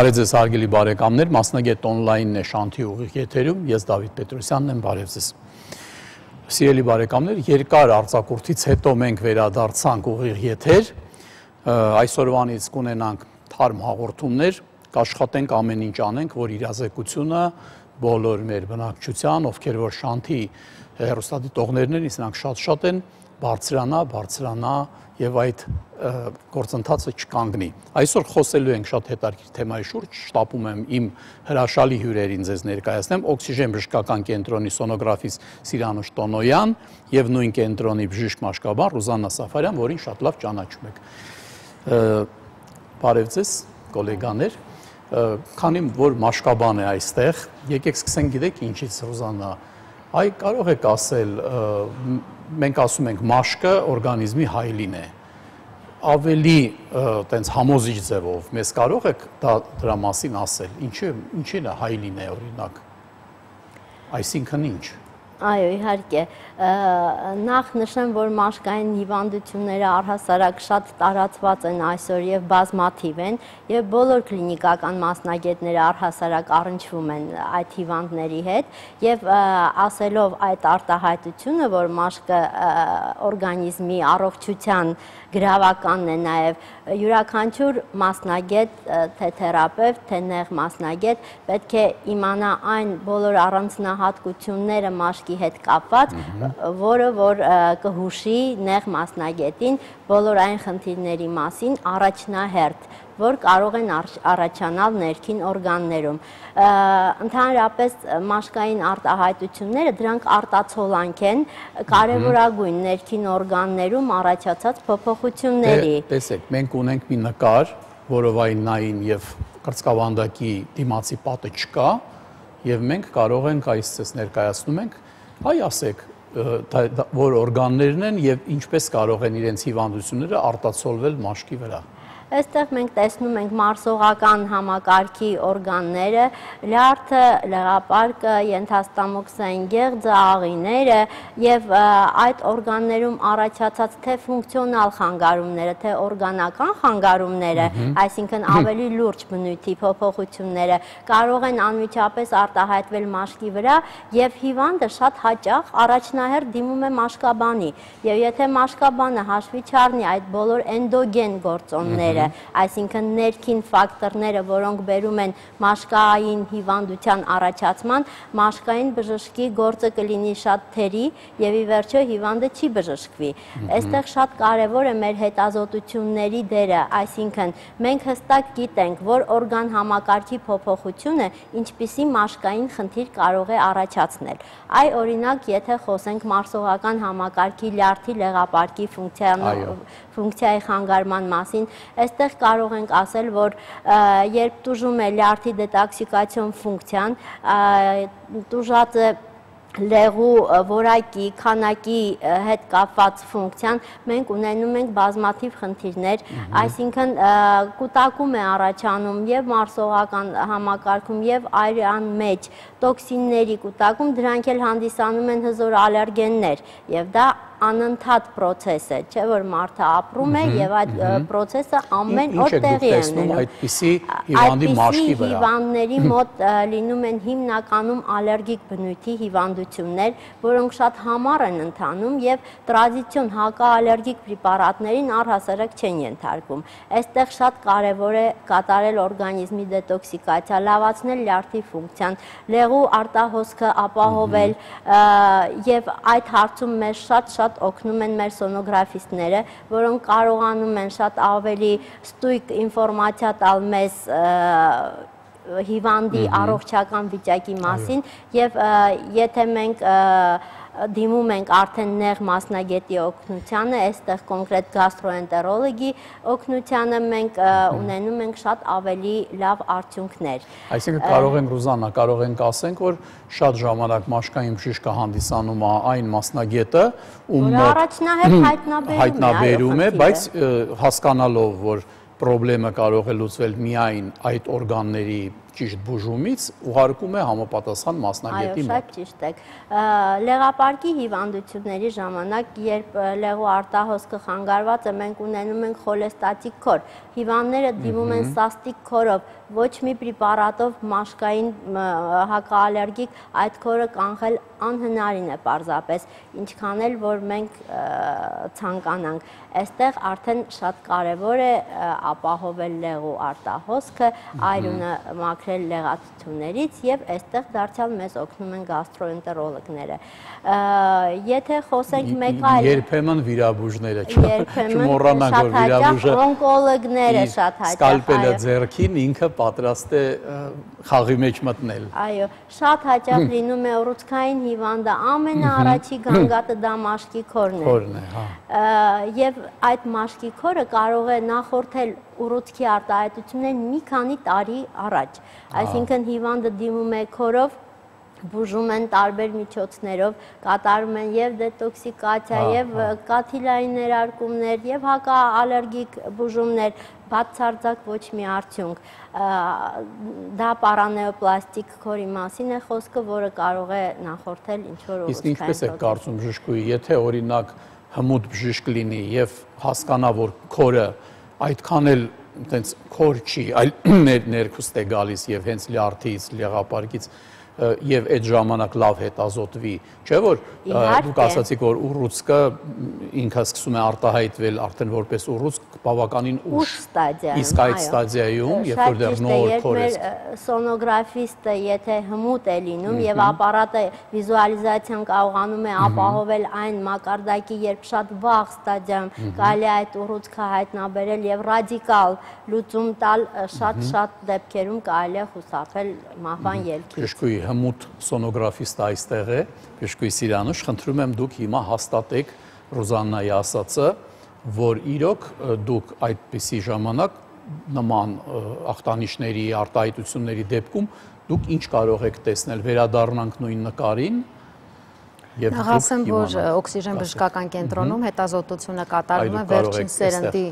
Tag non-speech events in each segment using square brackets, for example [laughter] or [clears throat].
Բարև ձեզ հարգելի բարեկամներ, մասնագետ on-line-ն է Շանթի ուղիղ եթերում, ես Դավիթ Պետրոսյանն եմ, բարև ձեզ։ Սիրելի բարեկամներ, երկար արձակուրդից հետո մենք վերադարձանք ուղիղ եթեր։ Այսօրվանից կունենանք թարմ հաղորդումներ, կաշխատենք ամեն ինչ անենք, որ իրազեկությունը բոլոր մեր բնակչության, ովքեր որ Շանթի հերոստատիտողներն են, իսկ նրանք շատ-շատ են, բարձրանա, բարձրանա եւ այդ գործընթացը չկանգնի։ Այսօր խոսելու ենք շատ հետաքրքիր թեմայի շուրջ, շտապում եմ իմ հրաշալի հյուրերին ձեզ ներկայացնեմ. Օքսիգեն բժշկական կենտրոնի սոնոգրաֆիստ Սիրանուշ Տոնոյան եւ նույն կենտրոնի բժիշկ մաշկաբան Ռուզաննա Սաֆարյան, որին շատ լավ ճանաչում եք։ Բարև ձեզ, գոլեգաներ քանի որ մաշկաբան է այստեղ, եկեք սկսենք գիտեք ինչից Ռուզաննա Այ կարող եք ասել, մենք ասում ենք մաշկը օրգանիզմի հայլին է։ Ավելի տենց համոզիչ ձևով մեզ կարող եք դա դրա մասին ասել։ Ինչի ինչին է հայլին է օրինակ։ Այսինքն ինչ։ Այո, իհարկե։ Նախ նշեմ, որ մաշկային հիվանդությունները առհասարակ շատ տարածված են այսօր եւ բազմաթիվ են եւ բոլոր կլինիկական մասնագետները առհասարակ առնչվում են այդ հիվանդների հետ եւ ասելով այդ արտահայտությունը, որ մաշկը օրգանիզմի առողջության գրավականն է նաև յուրաքանչյուր մասնագետ, թե թերապևտ, թե նեղ մասնագետ պետք է իմանա այն բոլոր առանձնահատկությունները մաշկի հետ կապված, որը որ կհուշի նեղ մասնագետին բոլոր այն խնդիրների մասին առաջնահերթ որ կարող են առաջանալ ներքին օրգաններում։ Ընդհանրապես մաշկային արտահայտությունները դրանք արտացոլանք են կարևորագույն ներքին օրգաններում առաջացած փոփոխությունների։ Տեսեք, մենք ունենք մի նկար, որով այն նային եւ կրծքավանդակի դիմացի պատը չկա, եւ մենք կարող ենք այսպես ներկայացնում ենք, այ ասեք, որ օրգաններն են եւ ինչպես կարող են իրենց հիվանդությունները արտացոլվել մաշկի վրա։ Այստեղ մենք տեսնում ենք մարսողական համակարգի օրգանները, լյարդը, լեղապարկը, ենթաստամոքսային գեղձը, աղիները եւ այդ օրգաններում առաջացած թե ֆունկցիոնալ խանգարումները, թե օրգանական խանգարումները, այսինքն ավելի լուրջ բնույթի փոփոխությունները կարող են անմիջապես արտահայտվել մաշկի վրա եւ հիվանդը շատ հաճախ առաջնահերթ դիմում է մաշկաբանի եւ եթե մաշկաբանը հաշվի չառնի այդ բոլոր էնդոգեն գործոնները ֆակտորները, այսինքն ներքին ֆակտորները, որոնք բերում են մաշկային հիվանդության առաջացման, մաշկային բժշկի գործը կլինի շատ թերի եւ ի վերջո հիվանդը չի բժշկվի։ Այստեղ շատ կարեւոր է մեր հետազոտությունների դերը, այսինքն մենք հստակ գիտենք, որ օրգան համակարգի փոփոխությունը ինչպիսի մաշկային խնդիր կարող է առաջացնել։ Այ օրինակ, եթե խոսենք մարսողական համակարգի լյարդի լեղապարկի ֆունկցիայի խանգարման մասին, այստեղ կարող ենք ասել, որ երբ տուժում է լյարդի դետոքսիկացիոն ֆունկցիան, տուժածը լեղու որակի, քանակի հետ կապված ֆունկցիան մենք ունենում ենք բազմաթիվ խնդիրներ, այսինքն կուտակում է առաջանում եւ մարսողական համակարգում եւ այրան մեջ տոքսինների կուտակում, դրանք էլ հանդիսանում են հզոր ալերգեններ եւ դա անընդհատ process է, չէ՞ որ մարդը ապրում է եւ այդ process-ը ամեն օր տեղի է ունենում։ Այդպիսի հիվանդի մաշկի վրա։ Հիվանդների մոտ լինում են հիմնականում ալերգիկ բնույթի հիվանդություններ, որոնք շատ համառ են ընթանում եւ տրադիցիոն հակաալերգիկ պրեպարատներին առհասարակ չեն ենթարկվում։ Այստեղ շատ կարեւոր է կատարել օրգանիզմի դետոքսիկացիա, լավացնել լյարդի ֆունկցիան, լեղու արտահոսքը ապահովել եւ այդ հարցում մեզ շատ-շատ շատ օգնում են մեր սոնոգրաֆիստները, որոնք կարողանում են շատ ավելի ստույգ ինֆորմացիա տալ մեզ հիվանդի առողջական վիճակի մասին եւ եթե մենք դիմում ենք արդեն նեղ մասնագետի օգնությանը, այստեղ կոնկրետ գաստրոենտերոլոգի օգնությանը մենք ունենում ենք շատ ավելի լավ արդյունքներ։ Այսինքն կարող ենք Ռուզաննա, կարող ենք ասենք, որ շատ ժամանակ մաշկային բժիշկը հանդիսանում է այն մասնագետը, ում առաջնահերթ հայտնաբերում է, բայց հասկանալով, որ խնդրեմը կարող է լուծվել միայն այդ օրգանների ճիշտ բուժումից ուղարկում է համապատասխան մասնագետի մոտ։ Այո, շատ ճիշտ եք։ Լեղապարկի հիվանդությունների ժամանակ, երբ լեղու արտահոսքը խանգարված է, մենք ունենում ենք խոլեստատիկ քոր։ Հիվանդները դիմում են սաստիկ քորով, ոչ մի պրեպարատով մաշկային հակաալերգիկ այդ քորը կանխել անհնարին է պարզապես, ինչքան էլ որ մենք ցանկանանք։ Այստեղ արդեն շատ կարևոր է ապահովել լեղու արտահոսքը, այրունը մաքրել լեղացություններից եւ այստեղ դարձյալ մեզ օգնում են գաստրոենտերոլոգները։ Եթե խոսենք մեկ այլ երբեմն վիրաբույժները չմոռանանք որ վիրաբույժը օնկոլոգները շատ հաճախ սկալպելը ձեռքին ինքը պատրաստ է խաղի մեջ մտնել։ Այո, շատ հաճախ լինում է ուռուցքային հիվանդը, ամենաառաջի գանգատը դա մաշկի քորն է։ Քորն է, հա։ Եվ այդ մաշկի քորը կարող է նախորդել ուռուցքի արտահայտություններին մի քանի տարի առաջ։ Այսինքն հիվանդը դիմում է քորով բուժում են տարբեր միջոցներով, կատարում են եւ դետոքսիկացիա, եւ կաթիլային ներարկումներ, եւ հակաալերգիկ բուժումներ, բացարձակ ոչ մի արդյունք։ Դա պարանեոպլաստիկ քորի մասին է խոսքը, որը կարող է նախորդել ինչ որ Իսկ ինչպես է կարծում բժշկուի, եթե օրինակ հմուտ բժիշկ լինի եւ հասկանա, որ քորը այդքան էլ տենց քոր չի, այլ [clears throat] ներքուստ է գալիս եւ հենց լյարդից, լեղապարկից եւ այդ ժամանակ լավ հետազոտվի, չէ՞ որ դուք ասացիք որ ուռուցքը ինքը սկսում է արտահայտվել արդեն որպես ուռուցք բավականին ուշ ստադիայում։ Իսկ այդ ստադիայում, երբ որ դեռ նոր քորես սոնոգրաֆիստը եթե հմուտ է լինում եւ ապարատը վիզուալիզացիան կարողանում է ապահովել այն մակարդակի, երբ շատ վաղ ստադիայում կարելի է այդ ուռուցքը հայտնաբերել եւ ռադիկալ լուծում տալ շատ-շատ դեպքերում կարելի է խուսափել մահվան ելքից հմուտ սոնոգրաֆիստը այստեղ է, Բժշկուի Սիրանուշ, խնդրում եմ դուք հիմա հաստատեք Ռոզաննայի ասածը, որ իրոք դուք այդպիսի ժամանակ նման ախտանիշների, արտահայտությունների դեպքում դուք ինչ կարող եք տեսնել, վերադառնանք նույն նկարին, Նախ ասեմ, որ օքսիգեն բժշկական կենտրոնում հետազոտությունը կատարվում է վերջին սերնդի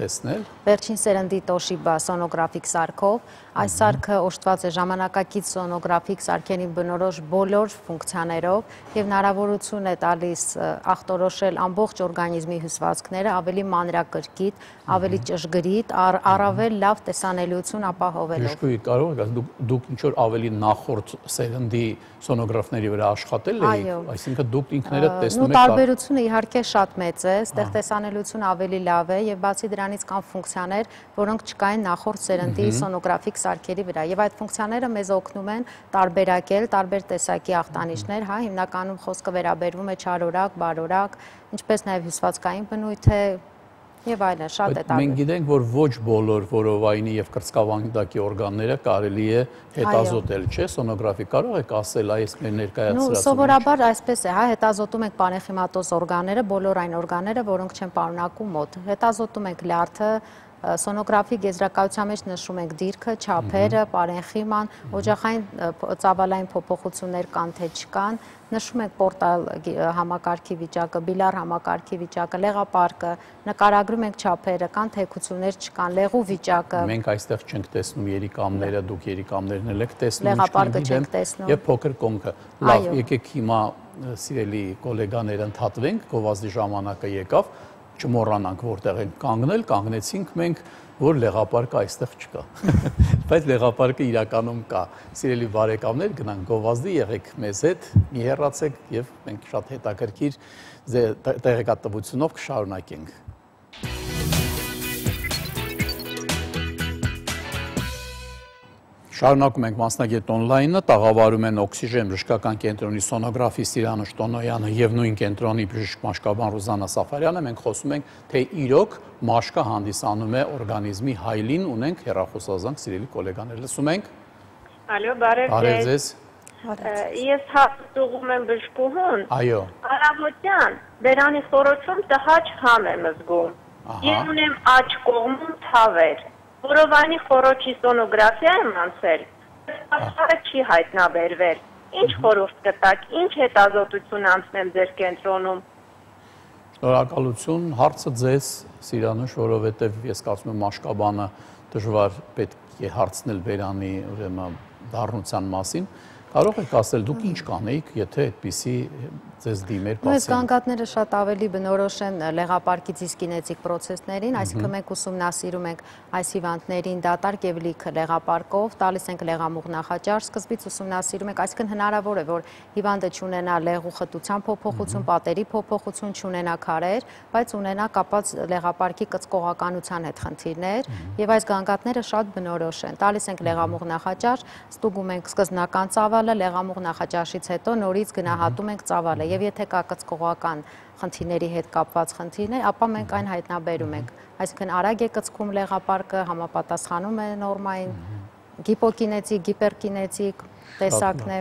վերջին սերնդի Toshiba սոնոգրաֆիկ սարքով, Այս սարքը օժտված է ժամանակակից սոնոգրաֆիկ սարքերին բնորոշ բոլոր ֆունկցիաներով եւ հնարավորություն է տալիս ախտորոշել ամբողջ օրգանիզմի հյուսվածքները ավելի մանրակրկիտ, ավելի ճշգրիտ, առավել լավ տեսանելիություն ապահովելով։ Ճշգրիտ կարող եք դուք ինչ որ ավելի նախորդ սերնդի սոնոգրաֆների վրա աշխատել եք, այսինքն դուք ինքներդ տեսնում եք։ Ու տարբերությունը իհարկե շատ մեծ է, այստեղ տեսանելիությունը ավելի լավ է եւ բացի դրանից կան ֆունկցիաներ, որոնք չկային նախորդ սերնդի սոնոգրաֆիկ սարքերի վրա եւ այդ ֆունկցիաները մեզ օգնում են տարբերակել տարբեր տեսակի ախտանիշներ, հա, հիմնականում խոսքը վերաբերվում է չարորակ, բարորակ, ինչպես նաեւ հյուսվածքային բնույթ է եւ այլն, շատ է տարբեր։ Մենք գիտենք, որ ոչ բոլոր որովայնի եւ կրծքավանդակի օրգանները կարելի է հետազոտել, չէ՞, սոնոգրաֆի կարող եք ասել այս ներկայացրած։ Նու սովորաբար այսպես է, հա, հետազոտում ենք պարենխիմատոզ օրգանները, բոլոր այն օրգանները, որոնք չեն պարունակում մոտ։ Հետազոտում ենք լյարդը, սոնոգրաֆի գեզրակայության մեջ նշում ենք դիրքը, չափերը, պարենխիման, օջախային ծավալային փոփոխություններ կան թե չկան, նշում ենք պորտալ համակարգի վիճակը, բիլար համակարգի վիճակը, լեղապարկը, նկարագրում ենք չափերը, կան թեքություններ չկան, լեղու վիճակը։ Մենք այստեղ չենք տեսնում երիկամները, դուք երիկամներն էլ եք տեսնում, լեղապարկը չենք տեսնում։ Եվ փոքր կոնքը։ Լավ, եկեք հիմա սիրելի գոլեգաներ ընդհատվենք, գովազդի ժամանակը եկավ չմոռանանք որտեղ ենք կանգնել, կանգնեցինք մենք, որ լեղապարկը այստեղ չկա։ [laughs] Բայց լեղապարկը իրականում կա։ Սիրելի բարեկամներ, գնանք գովազդի, եղեք մեզ հետ, մի հեռացեք եւ մենք շատ հետաքրքիր տեղեկատվությունով կշարունակենք։ Շարունակում ենք մասնագետ on-line-ը, տաղավարում են օքսիժեն բժշկական կենտրոնի սոնոգրաֆի Սիրանուշ Տոնոյանը եւ նույն կենտրոնի բժիշկ մաշկաբան Ռուզանա Սաֆարյանը։ Մենք խոսում ենք, թե իրոք մաշկը հանդիսանում է օրգանիզմի հայլին, ունենք հերախոսազանգ սիրելի գոլեգաներ, լսում ենք։ Ալո, բարև ձեզ։ Բարև ձեզ։ Ես հատուղում եմ բժշկուհուն։ Այո։ Արավոտյան բերանի խորոչում տհաճ համ եմ զգում։ Ես ունեմ աջ կողմում թավեր Որովանի խորոչի սոնոգրաֆիա եմ անցել, աշխարհը չի հայտնաբերվել։ Ինչ խորհուրդ կտաք, ինչ հետազոտություն անցնել ձեր կենտրոնում։ Շնորհակալություն, հարցը ձեզ, Սիրանուշ, որովհետև ես կարծում եմ Մաշկաբանը դժվար պետք է հարցնել Բերանի ուրեմն դառնության մասին, կարող եք ասել դուք ինչ կանեիք, եթե այդպիսի ձեզ դիմեր պասիենտ։ Այս գանգատները շատ ավելի բնորոշ են լեղապարկի դիսկինետիկ process-ներին, այսինքն մենք ուսումնասիրում ենք այս հիվանդներին դատարկ եւ լիքը լեղապարկով, տալիս ենք լեղամուղ նախաճար, սկզբից ուսումնասիրում ենք, այսինքն հնարավոր է, որ հիվանդը չունենա լեղու խտության փոփոխություն, պատերի փոփոխություն, չունենա քարեր, բայց ունենա կապած լեղապարկի կծկողականության հետ խնդիրներ եւ այս գանգատները շատ բնորոշ են։ Տալիս ենք լեղամուղ նախաճար, ստուգում ենք սկզբնական ծավալը, լեղամուղ նախաճաշից հետո նորից գնահատում ենք ծավալը եւ եթե կա կծկողական խնդիրների հետ կապված խնդիրներ, ապա մենք այն հայտնաբերում ենք։ Այսինքն արագ է կծկում լեղապարկը, համապատասխանում է նորմային, գիպոկինետիկ, գիպերկինետիկ տեսակն է։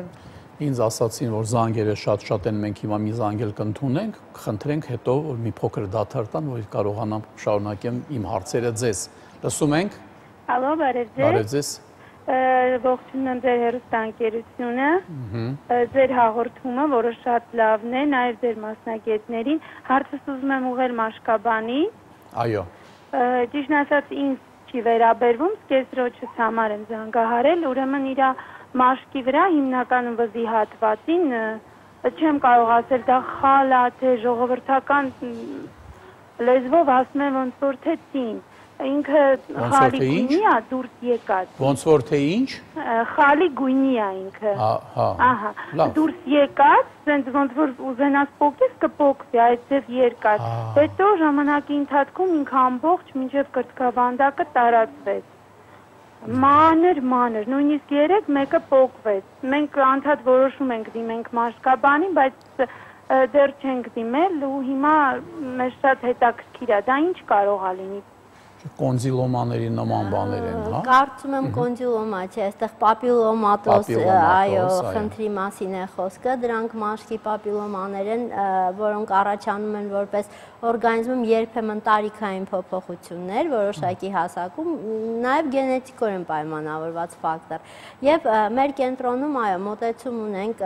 Ինձ ասացին, որ զանգերը շատ-շատ են, մենք հիմա մի զանգել կընդունենք, խնդրենք հետո որ մի փոքր դադար տան, որ կարողանամ շարունակեմ իմ հարցերը ձեզ։ Լսում ենք։ Ալո, բարև ձեզ։ Բարև ձեզ ողջունում եմ ձեր հերոստանկերությունը, ձեր հաղորդումը, որը շատ լավն է, նաև ձեր մասնագետներին։ Հարցս ուզում եմ ուղղել Մաշկաբանի։ Այո։ Ճիշտ ասած, ինձ չի վերաբերվում, սկեսրոջս համար եմ զանգահարել, ուրեմն իր մաշկի վրա հիմնականում վզի հատվածին չեմ կարող ասել դա խալ է թե ժողովրդական լեզվով ասում եմ ոնց որ թե ծին ինքը խալի գույնի է դուրս եկած։ Ոնց որ թե ինչ։ Խալի գույնի է ինքը։ Հա, հա։ Ահա։ Դուրս եկած, ասենց ոնց որ ուզենաս փոքես կփոքվի, այդտեղ երկած։ Հետո ժամանակի ընթացքում ինքը ամբողջ մինչև կրծքավանդակը տարածվեց։ Մանր, մանր, նույնիսկ երեք մեկը փոքվեց։ Մենք անդադ որոշում ենք դիմենք մաշկաբանին, բայց դեռ չենք դիմել ու հիմա մեզ շատ հետաքրքիր է, դա ինչ կարող է լինի կոնզիլոմաների նման բաներ են, հա։ Կարծում եմ կոնզիլոմա չէ, այստեղ պապիլոմատոս, այո, խնդրի մասին է խոսքը, դրանք մաշկի պապիլոմաներ են, որոնք առաջանում են որպես օրգանիզմում երբեմն տարիքային փոփոխություններ որոշակի հասակում, նաև գենետիկորեն պայմանավորված ֆակտոր։ Եվ մեր կենտրոնում այո, մոտեցում ունենք,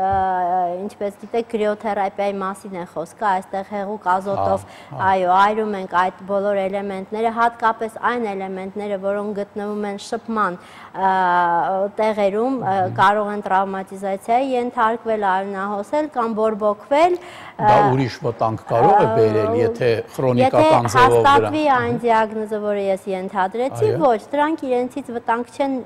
ինչպես գիտեք, կրիոթերապիայի մասին է խոսքը, այստեղ հեղուկ ազոտով, այո, այրում ենք այդ բոլոր էլեմենտները, հատկապես այն էլեմենտները, որոնք գտնվում են շփման տեղերում կարող են տրավմատիզացիայի ենթարկվել, արյունահոսել կամ բորբոքվել։ Դա ուրիշ վտանգ կարող է բերել, եթե քրոնիկական ձևով դրա։ Եթե հաստատվի այն դիագնոզը, որը ես ենթադրեցի, ոչ, դրանք իրենցից վտանգ չեն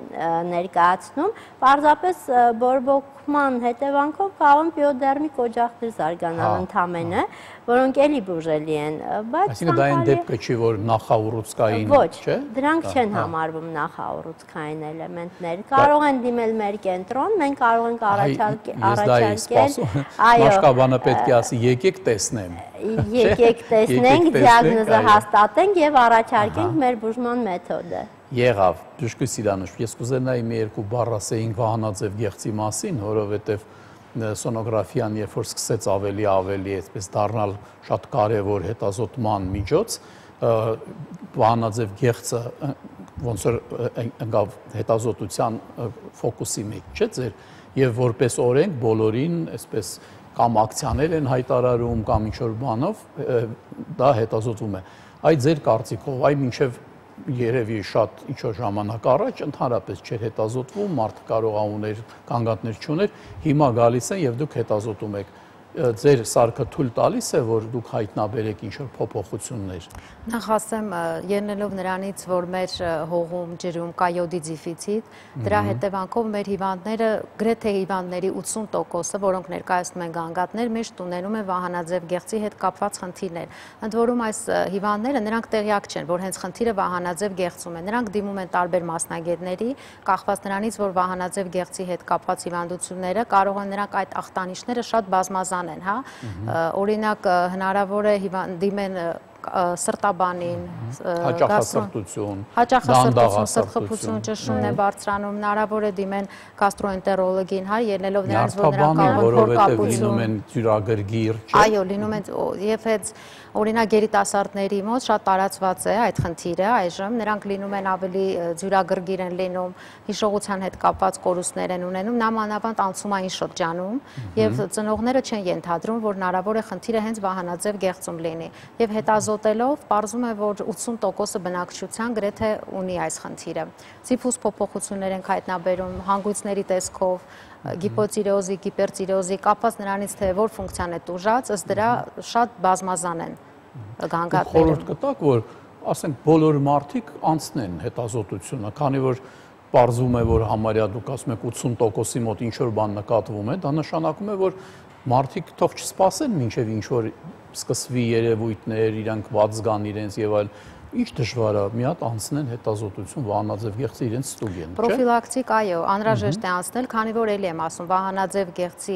ներկայացնում, պարզապես բորբոքման հետևանքով կարող են պիոդերմիկ օջախներ զարգանալ ընդամենը, որոնք էլի բուժելի են, բայց Այսինքն դա այն դեպքը չի, որ նախաուռուցքային, չէ՞։ Ոչ, դրանք չեն համարվում նախաուռուցքային էլեմենտներ։ Կարող են դիմել մեր կենտրոն, մենք կարող ենք առաջարկել։ Այո, Մաշկաբանը պետք է ասի, եկեք տեսնեմ։ Եկեք տեսնենք, դիագնոզը հաստատենք եւ առաջարկենք մեր բուժման մեթոդը։ Եղավ, Բժշկի Սիրանուշ, ես կուզենայի մի երկու բառ ասեինք Վահանաձև գեղձի մասին, որովհետեւ սոնոգրաֆիան երբ որ սկսեց ավելի ավելի այսպես դառնալ շատ կարևոր հետազոտման միջոց, Վահանաձև գեղձը ոնց որ ընկավ հետազոտության ֆոկուսի մեջ, չէ՞ ձեր եւ որպես օրենք բոլորին այսպես կամ ակցիաներ են հայտարարում կամ ինչ որ բանով դա հետազոտվում է։ Այ ձեր կարծիքով, այ մինչև երևի շատ ինչ որ ժամանակ առաջ ընդհանրապես չէր հետազոտվում, մարդը կարող ա ուներ կանգատներ չուներ, հիմա գալիս են եւ դուք հետազոտում եք ձեր սարքը թույլ տալիս է, որ դուք հայտնաբերեք ինչ-որ փոփոխություններ։ Նախ ասեմ, ելնելով նրանից, որ մեր հողում ջրում կա յոդի դեֆիցիտ, դրա հետևանքով մեր հիվանդները, գրեթե հիվանդների 80%-ը, որոնք ներկայացնում են գանգատներ, միշտ ունենում են վահանաձև գեղձի հետ կապված խնդիրներ։ Ընդ որում այս հիվանդները նրանք տեղյակ չեն, որ հենց խնդիրը վահանաձև գեղձում է։ Նրանք դիմում են տարբեր մասնագետների, կախված նրանից, որ վահանաձև գեղձի հետ կապված հիվանդությունները կարող են նրանք այդ ախտանիշները շատ բազմազան անեն, հա։ Օրինակ հնարավոր է դիմեն սրտաբանին, հաճախասրտություն, հաճախասրտություն, սրտխփություն, ճշումն է բարձրանում, հնարավոր է դիմեն գաստրոենտերոլոգին, հա, ելնելով նրանց, որ նրանք կարող են որովհետև լինում են ջուրագրգիռ, չէ։ Այո, լինում են եւ հենց Օրինակ երիտասարդների մոտ շատ տարածված է այդ խնդիրը այժմ, նրանք լինում են ավելի ձյուրագրգիռ են լինում, հիշողության հետ կապված կորուստներ են ունենում, նամանավանդ անցումային շրջանում եւ ծնողները չեն ենթադրում, որ հնարավոր է խնդիրը հենց վահանաձև գեղձում լինի։ Եվ հետազոտ հետազոտելով պարզում է, որ 80%-ը բնակչության գրեթե ունի այս խնդիրը։ Ցիֆուս փոփոխություններ են հայտնաբերում հանգույցների տեսքով, գիպոցիրեոզի, գիպերցիրեոզի կապված նրանից թե որ ֆունկցիան է տուժած, ըստ դրա շատ բազմազան են գանգատները։ Խորհուրդ կտակ, որ ասենք բոլոր մարդիկ անցնեն հետազոտությունը, քանի որ պարզվում է, որ համարյա դուք ասում եք 80%-ի մոտ ինչ որ բան նկատվում է, դա նշանակում է, որ մարդիկ թող չսպասեն մինչև ինչ որ սկսվի երևույթներ, իրանք ված զգան իրենց եւ այլ Ինչ դժվար է մի հատ անցնեն հետազոտություն Վահանաձև գեղձի իրենց ստուգեն, չէ՞։ Պրոֆիլակտիկ, այո, անհրաժեշտ է անցնել, քանի որ ելի եմ ասում, Վահանաձև գեղձի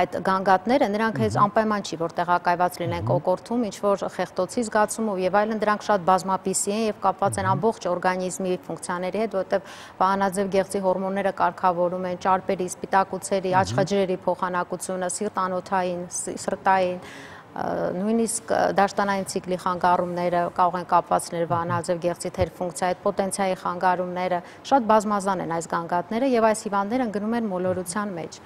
այդ գանգատները, նրանք հենց անպայման չի, որ տեղակայված լինեն կոկորթում, ինչ որ խեղտոցի զգացումով եւ այլն, դրանք շատ բազմապիսի են եւ կապված են ամբողջ օրգանիզմի ֆունկցիաների հետ, որովհետեւ Վահանաձև գեղձի հորմոնները կարգավորում են ճարպերի, սպիտակուցերի, աչխաջրերի փոխանակությունը, սիրտանոթային, սրտային նույնիսկ դաշտանային ցիկլի խանգարումները կարող են կապվածներ վանաձև գեղձի թեր ֆունկցիայի հետ պոտենցիայի խանգարումները շատ բազմազան են այս գանգատները եւ այս հիվանդները ընկնում են մոլորության մեջ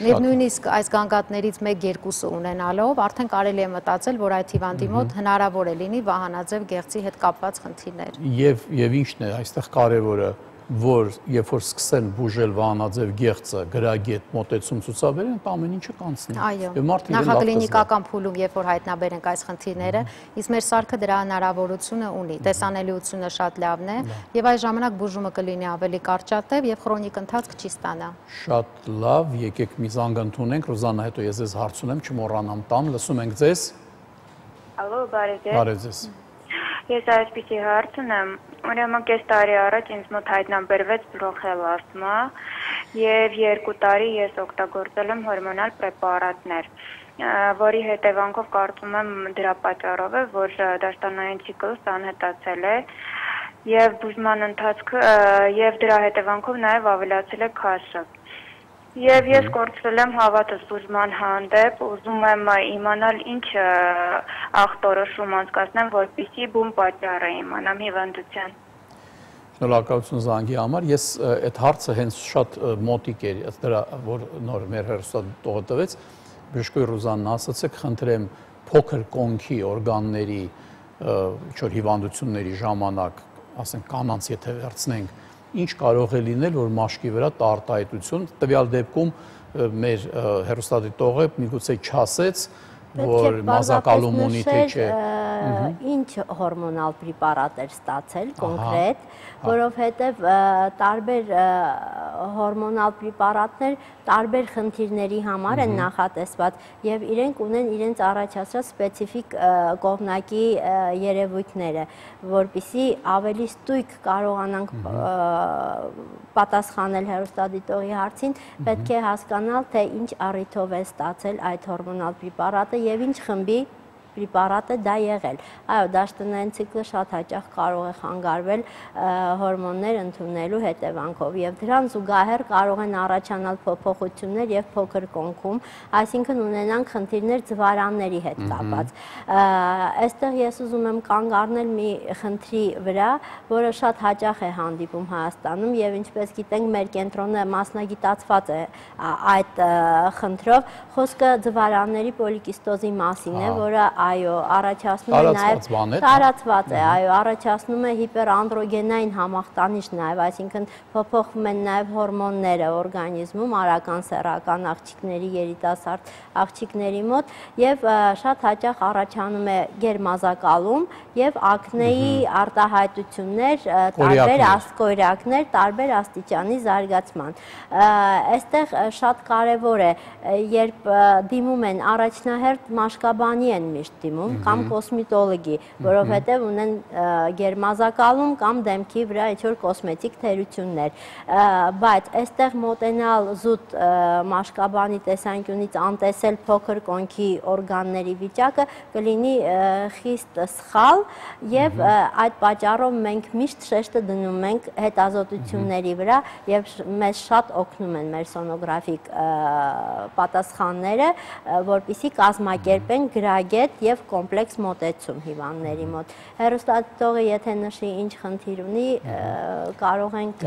Եվ նույնիսկ այս գանգատներից 1-2-ը ունենալով արդեն կարելի է մտածել, որ այդ հիվանդի մոտ հնարավոր է լինի վահանաձև գեղձի հետ կապված խնդիրներ։ Եվ եւ ինչն է այստեղ կարևորը որ երբ որ սկսեն բուժել վանաձև գեղձը, գրագետ մոտեցում ցուցաբերեն, դա ամեն ինչը կանցնի։ Այո։ Նախակլինիկական փուլում երբ որ հայտնաբերենք այս խնդիրները, իսկ մեր սարքը դրա հնարավորությունը ունի։ Տեսանելիությունը շատ լավն է եւ այս ժամանակ բուժումը կլինի ավելի կարճատև եւ քրոնիկ ընթացք չի ստանա։ Շատ լավ, եկեք մի զանգ ընդունենք, Ռոզանա, հետո ես ձեզ հարց ունեմ, չմոռանամ տան, լսում ենք ձեզ։ Ալո, բարև ձեզ։ Բարև ձեզ։ Ես այսպեսի հարց ունեմ, ուրեմն կես տարի առաջ ինձ մոտ հայտնաբերվեց բրոնխելաստմա եւ երկու տարի ես օգտագործել եմ հորմոնալ պրեպարատներ որի հետևանքով կարծում եմ դրա պատճառով է, որ դաշտանային ցիկլս անհետացել է եւ բուժման ընթացքը եւ դրա հետևանքով նաեւ ավելացել է քաշը։ Եվ ես կորցրել եմ հավատս բուժման հանդեպ, ուզում եմ իմանալ ինչ ախտորոշում անցկացնեմ, որպեսզի բուն պատճառը իմանամ հիվանդության։ Շնորհակալություն զանգի համար։ Ես այդ հարցը հենց շատ մոտիկ էր, դրա որ նոր մեր հերոստատողը տվեց, Բժշկոյ Ռուզանն ասացեք, խնդրեմ փոքր կոնքի օրգանների ինչ որ հիվանդությունների ժամանակ, ասենք կանանց եթե վերցնենք, ինչ կարող է լինել, որ մաշկի վրա տա արտահայտություն, տվյալ դեպքում մեր հերոստատիտողը միգուցե չասեց, որ մազակալում ունի թե չէ։ Ինչ հորմոնալ պրեպարատ էր ստացել կոնկրետ, որովհետև տարբեր հորմոնալ պրեպարատներ տարբեր խնդիրների համար են նախատեսված եւ իրենք ունեն իրենց առաջացած սպეციფიկ կողմնակի երևույթները, որբիսի ավելի ստույգ կարողանանք պատասխանել հերոստատիտողի հարցին, պետք է հասկանալ թե ինչ առիթով է ստացել այդ հորմոնալ պրեպարատը եւ ինչ խմբի պրեպարատը դա եղել։ Այո, դաշտնային ցիկլը շատ հաճախ կարող է խանգարվել հորմոններ ընդունելու հետևանքով եւ դրան զուգահեռ կարող են առաջանալ փոփոխություններ եւ փոքր կոնքում, այսինքն ունենան խնդիրներ ձվարանների հետ կապված։ Այստեղ ես ուզում եմ կանգ առնել մի խնդրի վրա, որը շատ հաճախ է հանդիպում Հայաստանում եւ ինչպես գիտենք, մեր կենտրոնը մասնագիտացված է այդ խնդրով։ Խոսքը ձվարանների պոլիկիստոզի մասին է, որը այո, առաջացնում է նաև տարածված է, այո, առաջացնում է հիպերանդրոգենային համախտանիշ նաև, այսինքն փոփոխվում են նաև հորմոնները օրգանիզմում, արական սեռական աղջիկների, երիտասարդ աղջիկների մոտ եւ շատ հաճախ առաջանում է գերմազակալում եւ ակնեի արտահայտություններ, տարբեր աստկոյրակներ, տարբեր աստիճանի զարգացման։ Այստեղ շատ կարեւոր է, երբ դիմում են առաջնահերթ մաշկաբանի են միշտ դիմում կամ կոսմետոլոգի, որովհետև ունեն գերմազակալում կամ դեմքի վրա ինչ-որ կոսմետիկ թերություններ։ Բայց այստեղ մոտենալ զուտ մաշկաբանի տեսանկյունից անտեսել փոքր կոնքի օրգանների վիճակը կլինի խիստ սխալ եւ այդ պատճառով մենք միշտ շեշտը դնում ենք հետազոտությունների վրա եւ մեզ շատ օգնում են մեր սոնոգրաֆիկ պատասխանները, որpիսի կազմակերպեն գրագետ եւ կոմպլեքս մոտեցում հիվանդների մոտ։ Հերոստատիտողը եթե նշի ինչ խնդիր ունի, կարող ենք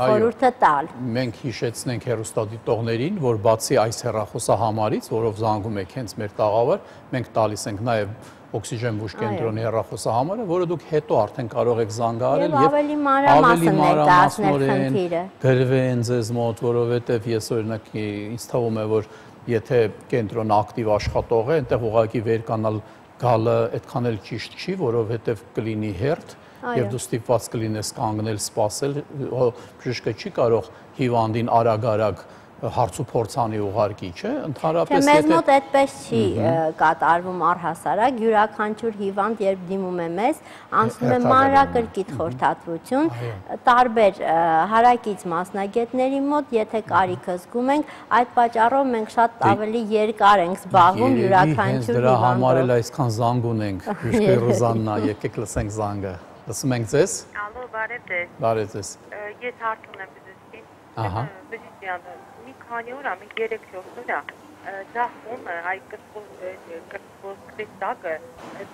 խորհուրդը տալ։ Մենք հիշեցնենք հերոստատիտողներին, որ բացի այս հեռախոսահամարից, որով զանգում եք հենց մեր տաղավար, մենք տալիս ենք նաեւ օքսիգեն բուժ կենտրոնի հեռախոսահամարը, որը դուք հետո արդեն կարող եք զանգահարել եւ ավելի մանրամասն ներկայացնել խնդիրը։ Գրվեն ձեզ մոտ, որովհետեւ ես օրինակ ինձ թվում է, որ եթե կենտրոնը ակտիվ աշխատող է, այնտեղ ուղղակի վեր կանալ գալը այդքան էլ ճիշտ չի, որովհետև կլինի հերթ եւ դու ստիպված կլինես կանգնել, սпасել, բժիշկը չի կարող հիվանդին արագ-արագ արագ, -արագ ու փորձանի ուղարկի, չէ՞, ընդհանրապես եթե Մեզ մոտ այդպես չի կատարվում առհասարակ, յուրաքանչյուր հիվանդ երբ դիմում է մեզ, անցնում է մանրակրկիտ խորհրդատվություն, տարբեր հարակից մասնագետների մոտ, եթե կարիքը զգում ենք, այդ պատճառով մենք շատ ավելի երկար ենք զբաղվում յուրաքանչյուր հիվանդով։ Դրա համար էլ այսքան զանգ ունենք, [laughs] Բժիշկ Ռոզաննա, եկեք լսենք զանգը։ Լսում ենք ձեզ։ Ալո, բարև ձեզ։ Բարև ձեզ։ Ես հարց ունեմ բժշկին։ Ահա։ Բժշկյան, մի քանի օր, մի 3-4 օր ձախում այ կրկոս կրիստակը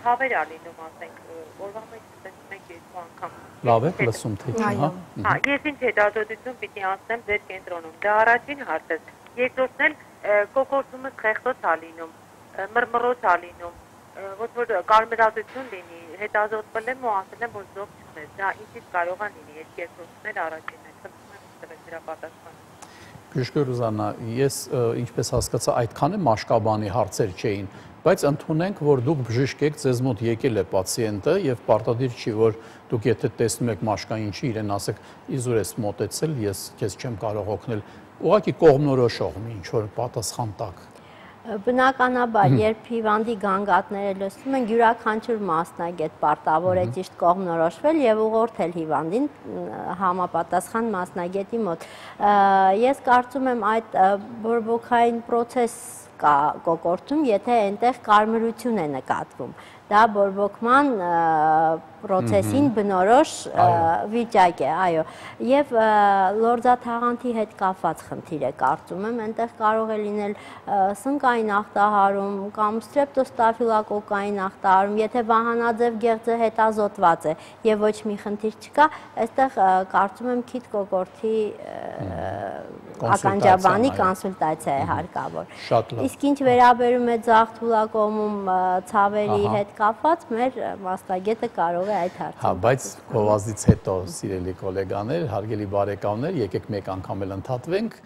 ցավեր ա լինում, ասենք, օրվա մեջ ասենք մեկ-երկու անգամ։ Լավ է, լսում թե չի, հա։ Հա, ես ինչ հետազոտություն պիտի անցնեմ ձեր կենտրոնում։ Դա առաջին հարցը։ Երկրորդն էլ կոկորտումը խեղտոց ա լինում, մռմռոց ա լինում, ոչ որ կարմրազություն լինի, հետազոտվել եմ ու ասել եմ, որ զոհ չունես։ Դա ինչից կարող է լինի, այս երկրորդն առաջինն է։ Խնդրում եմ դրա պատասխանը։ Բժիշկ Ռուզանա, ես ինչպես հասկացա, այդքան է մաշկաբանի հարցեր չէին, բայց ընդունենք, որ դուք բժիշկ եք, ձեզ մոտ եկել է պացիենտը եւ պարտադիր չի, որ դուք եթե տեսնում եք մաշկային չի, իրեն ասեք, իզուր ես մոտեցել, ես քեզ չեմ կարող օգնել։ Ուղղակի կողմնորոշող մի ինչ որ պատասխան տակ։ Բնականաբար, երբ հիվանդի գանգատները լսում են, յուրաքանչյուր մասնագետ պարտավոր է ճիշտ կողմնորոշվել եւ ուղղորդել հիվանդին համապատասխան մասնագետի մոտ։ Ես կարծում եմ այդ բորբոքային process կա կոկորտում, եթե այնտեղ կարմրություն է նկատվում։ Դա բորբոքման պրոցեսին բնորոշ վիճակ է, այո։ Եվ լորձաթաղանթի հետ կապված խնդիր է կարծում եմ, այնտեղ կարող է լինել սնկային ախտահարում կամ ստրեպտոստաֆիլոկոկային ախտահարում, եթե վահանաձև գեղձը հետազոտված է եւ ոչ մի խնդիր չկա, այստեղ կարծում եմ քիթ կոկորտի ականջաբանի կոնսուլտացիա է հարկավոր։ Իսկ ինչ վերաբերում է ցախ թուլակոմում ցավերի հետ կապված, մեր մասնագետը կարող է այդ հարցը։ Հա, բայց գովազդից հետո, սիրելի գոլեգաներ, հարգելի բարեկամներ, եկեք մեկ անգամ էլ ընդհատվենք,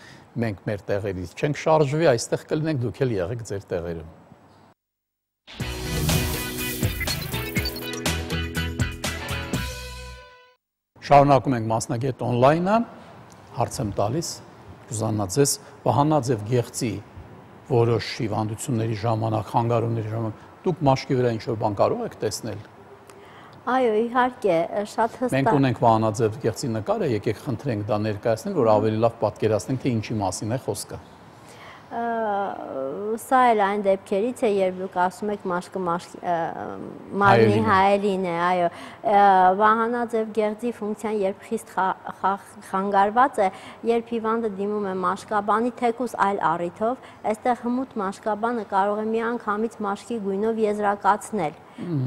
մենք մեր տեղերից չենք շարժվի, այստեղ կլինենք դուք էլ եղեք ձեր տեղերում։ Շարունակում ենք մասնագետ on-line-ը, հարց եմ տալիս, Սուզաննա ձեզ Վահանաձև գեղձի որոշ հիվանդությունների ժամանակ, խանգարումների ժամանակ դուք մաշկի վրա ինչ որ բան կարող եք տեսնել Այո, իհարկե, շատ հստակ։ Մենք ունենք վահանաձև գեղձի նկարը, եկեք խնդրենք դա ներկայացնել, որ ավելի լավ պատկերացնենք, թե ինչի մասին է խոսքը։ Սա էլ այն դեպքերից է, երբ դուք ասում եք մաշկը մարմնի հայելին է, այո։ Վահանաձև գեղձի ֆունկցիան երբ խիստ խանգարված է, երբ հիվանդը դիմում է մաշկաբանի թեկուս այլ առիթով, այստեղ հմուտ մաշկաբանը կարող է միանգամից մաշկի գույնով եզրակացնել,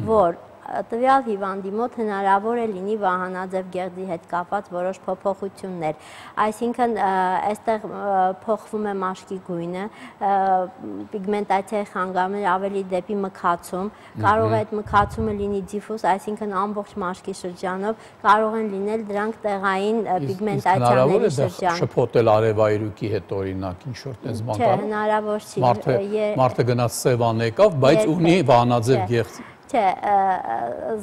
որ տվյալ հիվանդի մոտ հնարավոր է լինի վահանաձև գեղձի հետ կապված որոշ փոփոխություններ։ Այսինքն այստեղ փոխվում է մաշկի գույնը, պիգմենտացիայի խանգարումներ ավելի դեպի մքացում, կարող է այդ մքացումը լինի դիֆուզ, այսինքն ամբողջ մաշկի շրջանով կարող են լինել դրանք տեղային պիգմենտացիաների շրջան։ Շփոթել արևայրուկի հետ օրինակ ինչ որ տես բան Չէ, հնարավոր չի։ Մարդը մարդը գնաց Սևան եկավ, բայց ունի վահանաձև գեղձ չէ,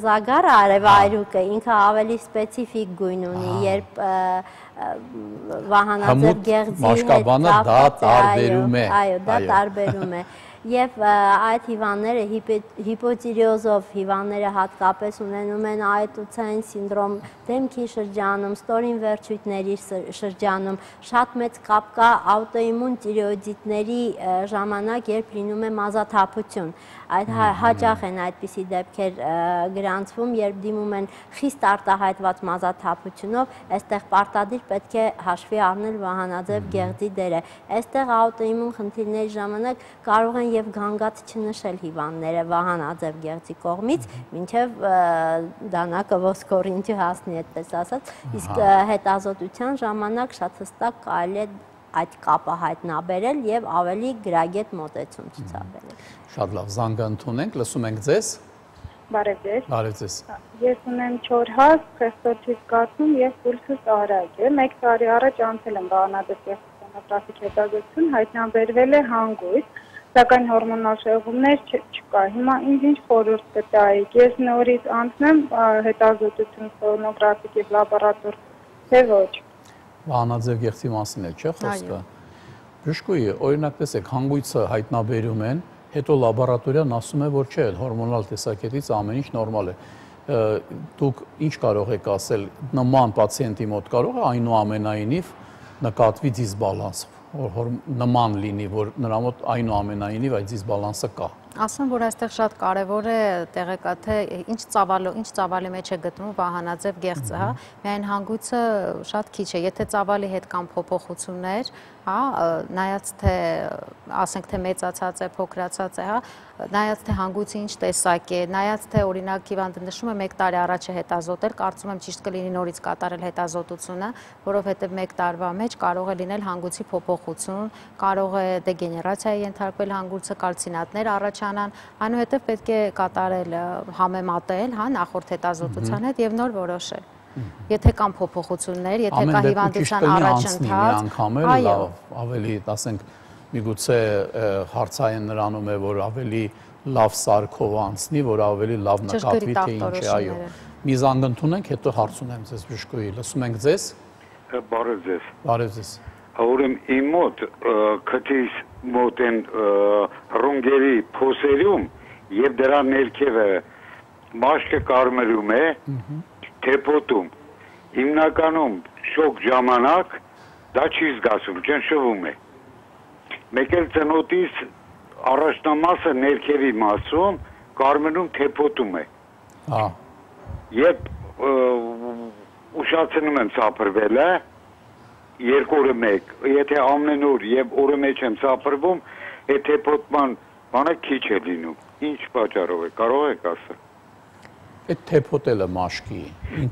զագարը արևայրուկը ինքը ավելի սպეციფիկ գույն ունի, երբ վահանաձև գեղձին հետ մաշկաբանը դա տարբերում է։ Այո, դա տարբերում է։ Այո [laughs] եւ այդ հիվանդները հիպոթիրեոզով հիվանդները հատկապես ունենում են այտուցային սինդրոմ դեմքի շրջանում, ստորին վերջույթների շրջանում, շատ մեծ կապ կա աուտոիմուն տիրեոդիտների ժամանակ, երբ լինում է մազաթափություն։ Այդ հա, հաճախ են այդպիսի դեպքեր գրանցվում, երբ դիմում են խիստ արտահայտված մազաթափությունով, այստեղ պարտադիր պետք է հաշվի առնել վահանաձև գեղձի դերը։ Այստեղ աուտոիմուն խնդիրների ժամանակ կարող են եւ գանգատ չնշել հիվանդները Վահան Աձև գեղձի կողմից, մինչեւ դանակը ոսկորինջը հասնի, այդպես ասած, իսկ հետազոտության ժամանակ շատ հստակ կարելի է այդ կապը հայտնաբերել եւ ավելի գրագետ մոտեցում ցուցաբերել։ Շատ լավ, զանգը ընդունենք, լսում ենք ձեզ։ Բարև ձեզ։ Բարև ձեզ։ Ես ունեմ 4 հաս, խեստոչից կացում եւ պուլսս արագ է։ 1 տարի առաջ անցել եմ բանադեպի սոնոգրաֆիկ հետազոտություն, հայտնաբերվել է հանգույց, սակայն հորմոնալ շեղումներ չկա։ Հիմա ինձ ինչ խորհուրդ կտայիք։ Ես նորից անցնեմ հետազոտություն սոնոգրաֆիկ եւ լաբորատոր, թե ոչ։ Վահանաձև գեղձի մասին է, չէ՞ խոսքը։ Բժշկուի, օրինակ տեսեք, հանգույցը հայտնաբերում են, հետո լաբորատորիան ասում է, որ չէ, հորմոնալ տեսակետից ամեն ինչ նորմալ է դուք ինչ կարող եք ասել նման պացիենտի մոտ կարող է այնուամենայնիվ նկատվի դիսբալանս որ նման լինի որ նրա մոտ այնուամենայնիվ այդ դիսբալանսը կա Ասեմ, որ այստեղ շատ կարևոր է տեղեկա թե ինչ ծավալը, ինչ ծավալի մեջ է գտնվում վահանաձև գեղձը, հա։ Միայն հանգույցը շատ քիչ է։ Եթե ծավալի հետ կան փոփոխություններ, հա, նայած թե ասենք թե մեծացած է, փոքրացած է, հա, նայած թե հանգույցը ինչ տեսակ է, նայած թե օրինակ հիվանդը նշում է 1 տարի առաջ է հետազոտել, կարծում եմ ճիշտ կլինի նորից կատարել հետազոտությունը, որովհետև 1 տարվա մեջ կարող է լինել հանգույցի փոփոխություն, կարող է դեգեներացիայի ենթարկվել հանգույցը, կալցինատներ առաջանան, այնուհետև պետք է կատարել համեմատել, հա, նախորդ հետազոտության հետ եւ նոր որոշել։ Եթե կան փոփոխություններ, եթե կա հիվանդության առաջընթաց, լավ, ավելի, ասենք, միգուցե հարցային նրանում է, որ ավելի լավ սարքով անցնի, որ ավելի լավ նկատվի թե ինչ է, այո։ Մի զանգ ունենք, հետո հարց ունեմ ձեզ բժշկուի։ Լսում ենք ձեզ։ Բարև ձեզ։ Բարև ձեզ։ Ուրեմն իմ մոտ քթիս մոտ են ռունգերի փոսերում եւ դրա ներքևը մաշկը կարմրում է, թեպոտում։ Հիմնականում շոկ ժամանակ դա չի զգացում, ճնշվում է։ Մեկ էլ ծնոտից առաջնամասը ներքևի մասում կարմնում թեպոտում է։ Հա։ Երբ ուշացնում եմ ծափրվելը, երկու օրը մեկ, եթե ամեն օր եւ օրը մեջ եմ ծափրվում, այդ թեպոտման բանը քիչ է լինում։ Ինչ պատճառով է, կարող եք ասել։ Այդ թեփոտելը մաշկի։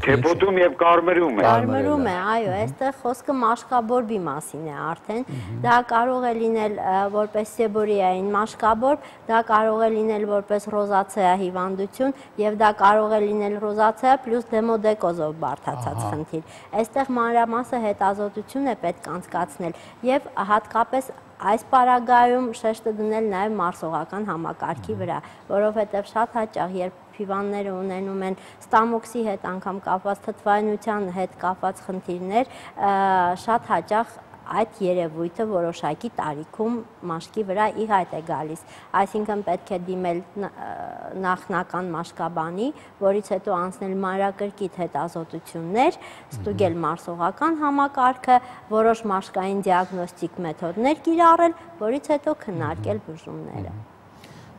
Թեփոտում եւ կարմրում է։ Կարմրում է, այո, այստեղ խոսքը մաշկաբորբի մասին է արդեն։ Դա կարող է լինել որպես սեբորիային մաշկաբորբ, դա կարող է լինել որպես ռոզացեա հիվանդություն եւ դա կարող է լինել ռոզացեա պլյուս դեմոդեկոզով բարթացած խնդիր։ Այստեղ մանրամասը հետազոտություն է պետք անցկացնել եւ հատկապես այս պարագայում շեշտը դնել նաև մարսողական համակարգի վրա, որովհետև շատ հաճախ երբ հիվանդները ունենում են ստամոքսի հետ անգամ կապված թթվայնության հետ կապված խնդիրներ, շատ հաճախ այդ երևույթը որոշակի տարիքում մաշկի վրա ի հայտ է գալիս։ Այսինքն պետք է դիմել նախնական մաշկաբանի, որից հետո անցնել մանրակրկիտ հետազոտություններ, ստուգել մարսողական համակարգը, որոշ մաշկային դիագնոստիկ մեթոդներ կիրառել, որից հետո քննարկել բուժումները։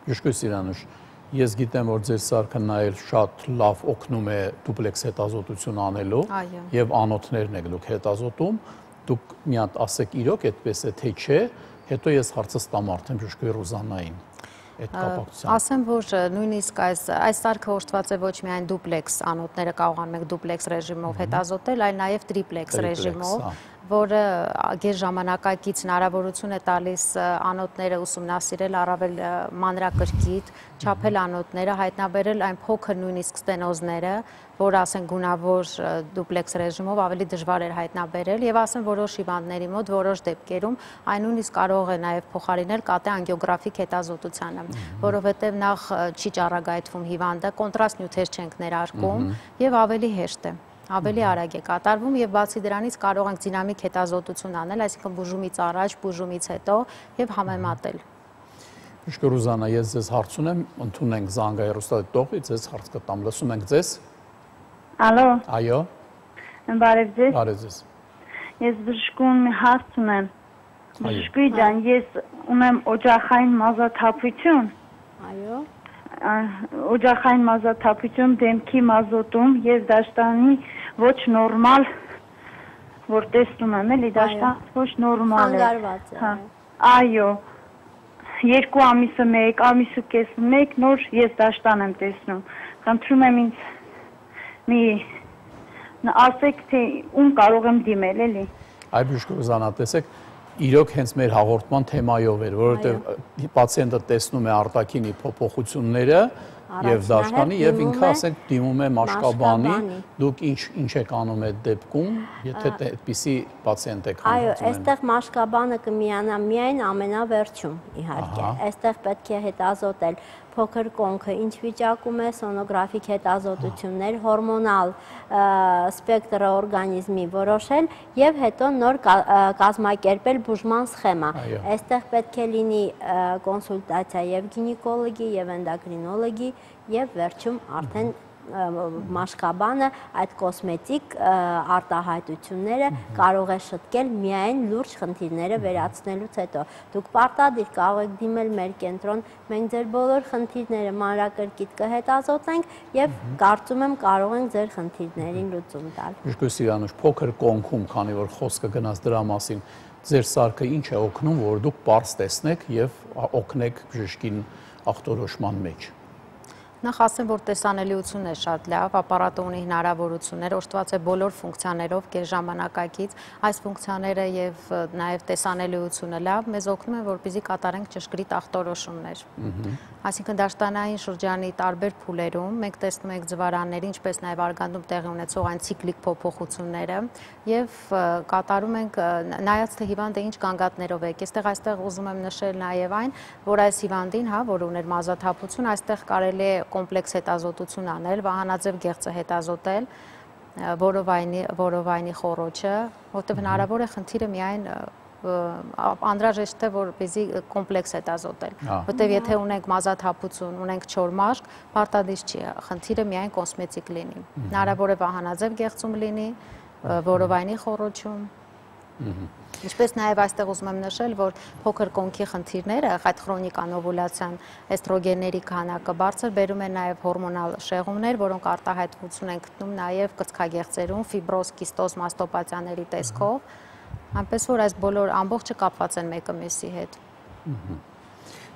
Բժշկուհի Սիրանուշ, Ես գիտեմ, որ ձեր սարքը նայել շատ լավ օգնում է դուպլեքս հետազոտություն անելու եւ անոթներն եք դուք հետազոտում դուք մի հատ ասեք իրոք այդպես է թե չէ, հետո ես հարցը ստամ արդեն բժշկուհի Ռուզանային այդ կապակցությամբ։ Ասեմ, որ նույնիսկ այս այս սարքը օժտված է ոչ միայն դուպլեքս անոթները կարողանում եք դուպլեքս ռեժիմով հետազոտել, այլ նաև տրիպլեքս ռեժիմով, որը գեր ժամանակակից հնարավորություն է տալիս անոթները ուսումնասիրել առավել մանրակրկիտ, չափել անոթները, հայտնաբերել այն փոքր նույնիսկ ստենոզները, որ ասեն գունավոր դուպլեքս ռեժիմով ավելի դժվար էր հայտնաբերել եւ ասեն որոշ հիվանդների մոտ որոշ դեպքերում այն նույնիսկ կարող է նաեւ փոխարինել կատե անգիոգրաֆիկ հետազոտությանը, որովհետեւ նախ չի ճառագայթվում հիվանդը, կոնտրաստ նյութեր չենք ներարկում եւ ավելի հեշտ է ավելի արագ է կատարվում եւ բացի դրանից կարող ենք դինամիկ հետազոտություն անել, այսինքն բուժումից առաջ, բուժումից հետո եւ համեմատել։ Միշտ Ռուզանա, ես ձեզ հարց ունեմ, ընդունենք Զանգայի Ռուստատի տողից, ձեզ հարց կտամ, լսում ենք ձեզ։ Ալո։ Այո։ Բարև ձեզ։ Բարև ձեզ։ Ես բժշկուն մի հարց ունեմ։ Բժշկի ջան, ես ունեմ օջախային մազաթափություն։ Այո օջախային մազաթափություն դեմքի մազոտում եւ դաշտանի ոչ նորմալ որ տեսնում եմ էլի դաշտան ոչ նորմալ է հա այո երկու ամիսը մեկ ամիսը կես մեկ նոր ես դաշտան եմ տեսնում խնդրում եմ ինձ մի ասեք թե ում կարող եմ դիմել էլի այ բժշկուզանա տեսեք իրոք հենց մեր հաղորդման թեմայով էր, որովհետև պացիենտը տեսնում է արտակինի փոփոխությունները եւ դաշտանի եւ ինքը ասենք դիմում է մաշկաբանի դուք ինչ ինչ եք անում այդ դեպքում եթե այդպիսի պացիենտ եք այո այստեղ մաշկաբանը կմիանա միայն ամենավերջում իհարկե այստեղ պետք է հետազոտել փոքր կոնքը ինչ վիճակում է, սոնոգրաֆիկ հետազոտություններ, հորմոնալ սպեկտրը օրգանիզմի որոշել եւ հետո նոր կազմակերպել բուժման սխեմա։ Այստեղ պետք է լինի կոնսուլտացիա եւ գինեկոլոգի եւ էնդոկրինոլոգի եւ վերջում արդեն մաշկաբանը այդ կոսմետիկ արտահայտությունները կարող է շտկել միայն լուրջ խնդիրները վերացնելուց հետո։ Դուք պարտադիր կարող եք դիմել մեր կենտրոն, մենք ձեր բոլոր խնդիրները մանրակրկիտ կհետազոտենք եւ կարծում եմ կարող ենք ձեր խնդիրներին լուծում տալ։ Միշտ Սիրանուշ փոքր կոնքում, քանի որ խոսքը գնաց դրա մասին, ձեր սարքը ինչ է օգնում, որ դուք པարս տեսնեք եւ օգնեք բժշկին ախտորոշման մեջ։ Նախ ասեմ, որ տեսանելիությունն է շատ լավ, ապարատը ունի հնարավորություններ, օժտված է բոլոր ֆունկցիաներով կեր ժամանակակից, այս ֆունկցիաները եւ նաեւ տեսանելիությունը լավ մեզ օգնում են, որպեսզի կատարենք ճշգրիտ ախտորոշումներ։ Այսինքն դաշտանային շրջանի տարբեր փուլերում մենք տեսնում ենք ձվարանների, ինչպես նաեւ արգանդում տեղի ունեցող այն ցիկլիկ փոփոխությունները եւ կատարում ենք նայած թե հիվանդը ինչ կանգատներով է։ Այստեղ այստեղ ուզում եմ նշել նաեւ այն, որ այս հիվանդին, հա, որ ուներ մազաթափություն, այստեղ կարելի է կոմպլեքս հետազոտություն անել, վահանաձև գեղձը հետազոտել, որովայնի որովայնի խորոչը, որտեղ հնարավոր է խնդիրը միայն անդրաժեշտ է որպեսզի կոմպլեքս հետազոտել, որտեղ եթե ունենք մազաթափություն, ունենք չոր մաշկ, պարտադիր չի, խնդիրը միայն կոսմետիկ լինի։ Հնարավոր է վահանաձև գեղձում լինի, որովայնի խորոչում, Ինչպես նաև այստեղ ուզում եմ նշել, որ փոքր կոնքի խնդիրները, այդ քրոնիկ անովուլյացիան էստրոգենների քանակը բարձր բերում են նաև հորմոնալ շեղումներ, որոնք արտահայտվություն են գտնում նաև կծքագեղձերում, ֆիբրոզ, կիստոզ, մաստոպաթիաների տեսքով, այնպես որ այս բոլոր ամբողջը կապված են մեկը մյուսի հետ։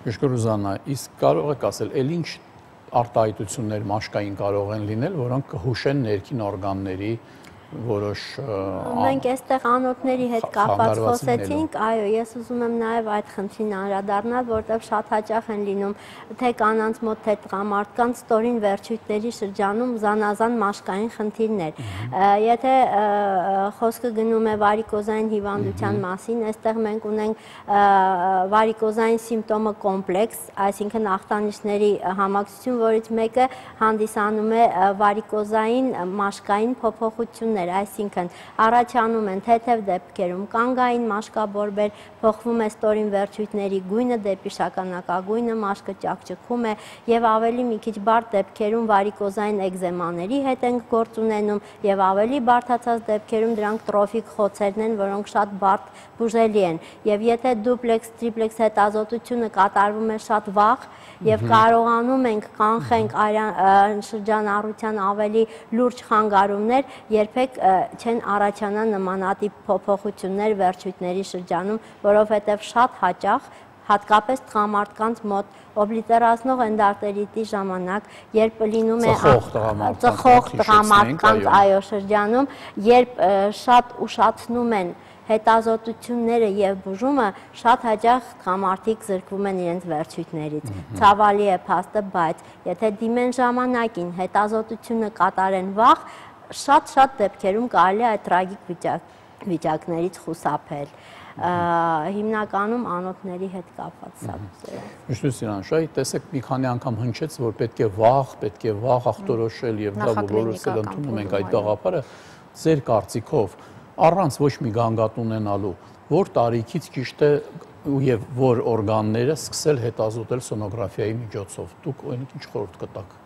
Միշտ Ռուզանա, իսկ կարող եք ասել, ել ինչ արտահայտություններ մաշկային կարող են լինել, որոնք կհուշեն ներքին օրգանների որոշ մենք այստեղ անոթների հետ կապված խոսեցինք, այո, ես ուզում եմ նաև այդ խնդրին անդրադառնալ, որտեղ շատ հաճախ են լինում թե կանանց մոտ, թե տղամարդկանց ստորին վերջույթների շրջանում զանազան մաշկային խնդիրներ։ Եթե խոսքը գնում է վարիկոզային հիվանդության մասին, այստեղ մենք ունենք վարիկոզային սիմպտոմը կոմպլեքս, այսինքն ախտանիշների համակցություն, որից մեկը հանդիսանում է վարիկոզային մաշկային փոփոխություններ բորբեր, այսինքն առաջանում են թեթև դեպքերում կանգային մաշկաբորբեր, փոխվում է ստորին վերջույթների գույնը դեպի շագանակագույնը, մաշկը ճակճկում է եւ ավելի մի քիչ բարդ դեպքերում վարիկոզային էկզեմաների հետ ենք գործ ունենում եւ ավելի բարդացած դեպքերում դրանք տրոֆիկ խոցերն են, որոնք շատ բարդ բուժելի են։ Եվ եթե դուպլեքս, տրիպլեքս հետազոտությունը կատարվում է շատ վաղ եւ կարողանում ենք կանխենք շրջանառության ավելի լուրջ խանգարումներ, երբեք չեն առաջանա նմանատիպ փոփոխություններ վերջույթների շրջանում, որովհետև շատ հաճախ հատկապես տղամարդկանց մոտ օբլիտերացնող էնդարտերիտի ժամանակ, երբ լինում է ծխող տղամարդկանց այո շրջանում, երբ շատ ուշացնում են հետազոտությունները եւ բուժումը շատ հաճախ համարտիկ զրկվում են իրենց վերջույթներից։ Ցավալի է փաստը, բայց եթե դիմեն ժամանակին հետազոտությունը կատարեն վաղ, շատ-շատ դեպքերում կարելի է այդ տրագիկ վիճակ, վիճակներից խուսափել հիմնականում անոթների հետ կապված սա Միշտուսյան շայ, տեսեք մի քանի անգամ հնչեց, որ պետք է վաղ, պետք է վաղ ախտորոշել եւ դա բոլորս էլ ընդունում ենք այդ գաղափարը, ձեր կարծիքով առանց ոչ մի գանգատ ունենալու, որ տարիքից ճիշտ է եւ որ օրգանները սկսել հետազոտել սոնոգրաֆիայի միջոցով։ Դուք ինչ խորհուրդ կտաք։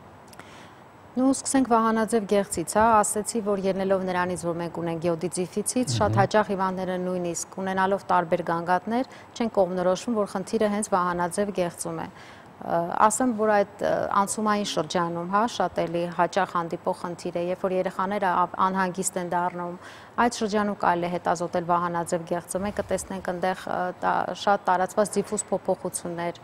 Ну, սկսենք Վահանաձև գեղցից, հա, ասեցի, որ ելնելով նրանից, որ մենք ունենք գեոդիզիֆիցից, շատ հաճախ հիվանդները նույնիսկ ունենալով տարբեր գանգատներ, չեն կողմնորոշվում, որ խնդիրը հենց Վահանաձև գեղցում է ասեմ, որ այդ անցումային շրջանում, հա, շատ էլի հաճախ հանդիպող խնդիր է, երբ որ երեխաները անհանգիստ են դառնում, այդ շրջանում կարելի է հետազոտել վահանաձև գեղձը, մենք կտեսնենք այնտեղ շատ տարածված դիֆուզ փոփոխություններ,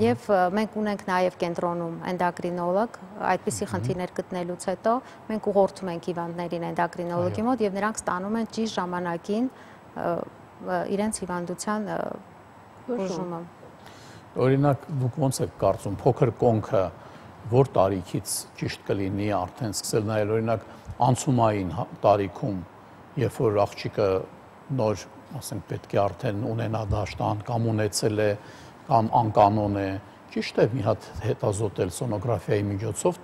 Եվ մենք ունենք նաև կենտրոնում էնդոկրինոլոգ, այդպիսի խնդիրներ գտնելուց հետո մենք ուղղորդում ենք հիվանդներին էնդոկրինոլոգի մոտ եւ նրանք ստանում են ճիշտ ժամանակին իրենց հիվանդության բուժումը։ Օրինակ դուք ոնց եք կարծում փոքր կոնքը որ տարիքից ճիշտ կլինի արդեն սկսել նայել օրինակ անցումային հա, տարիքում, երբ որ աղջիկը նոր, ասենք, պետք է արդեն ունենա դաշտան կամ ունեցել է կամ անկանոն է, ճիշտ է մի հատ հետազոտել սոնոգրաֆիայի միջոցով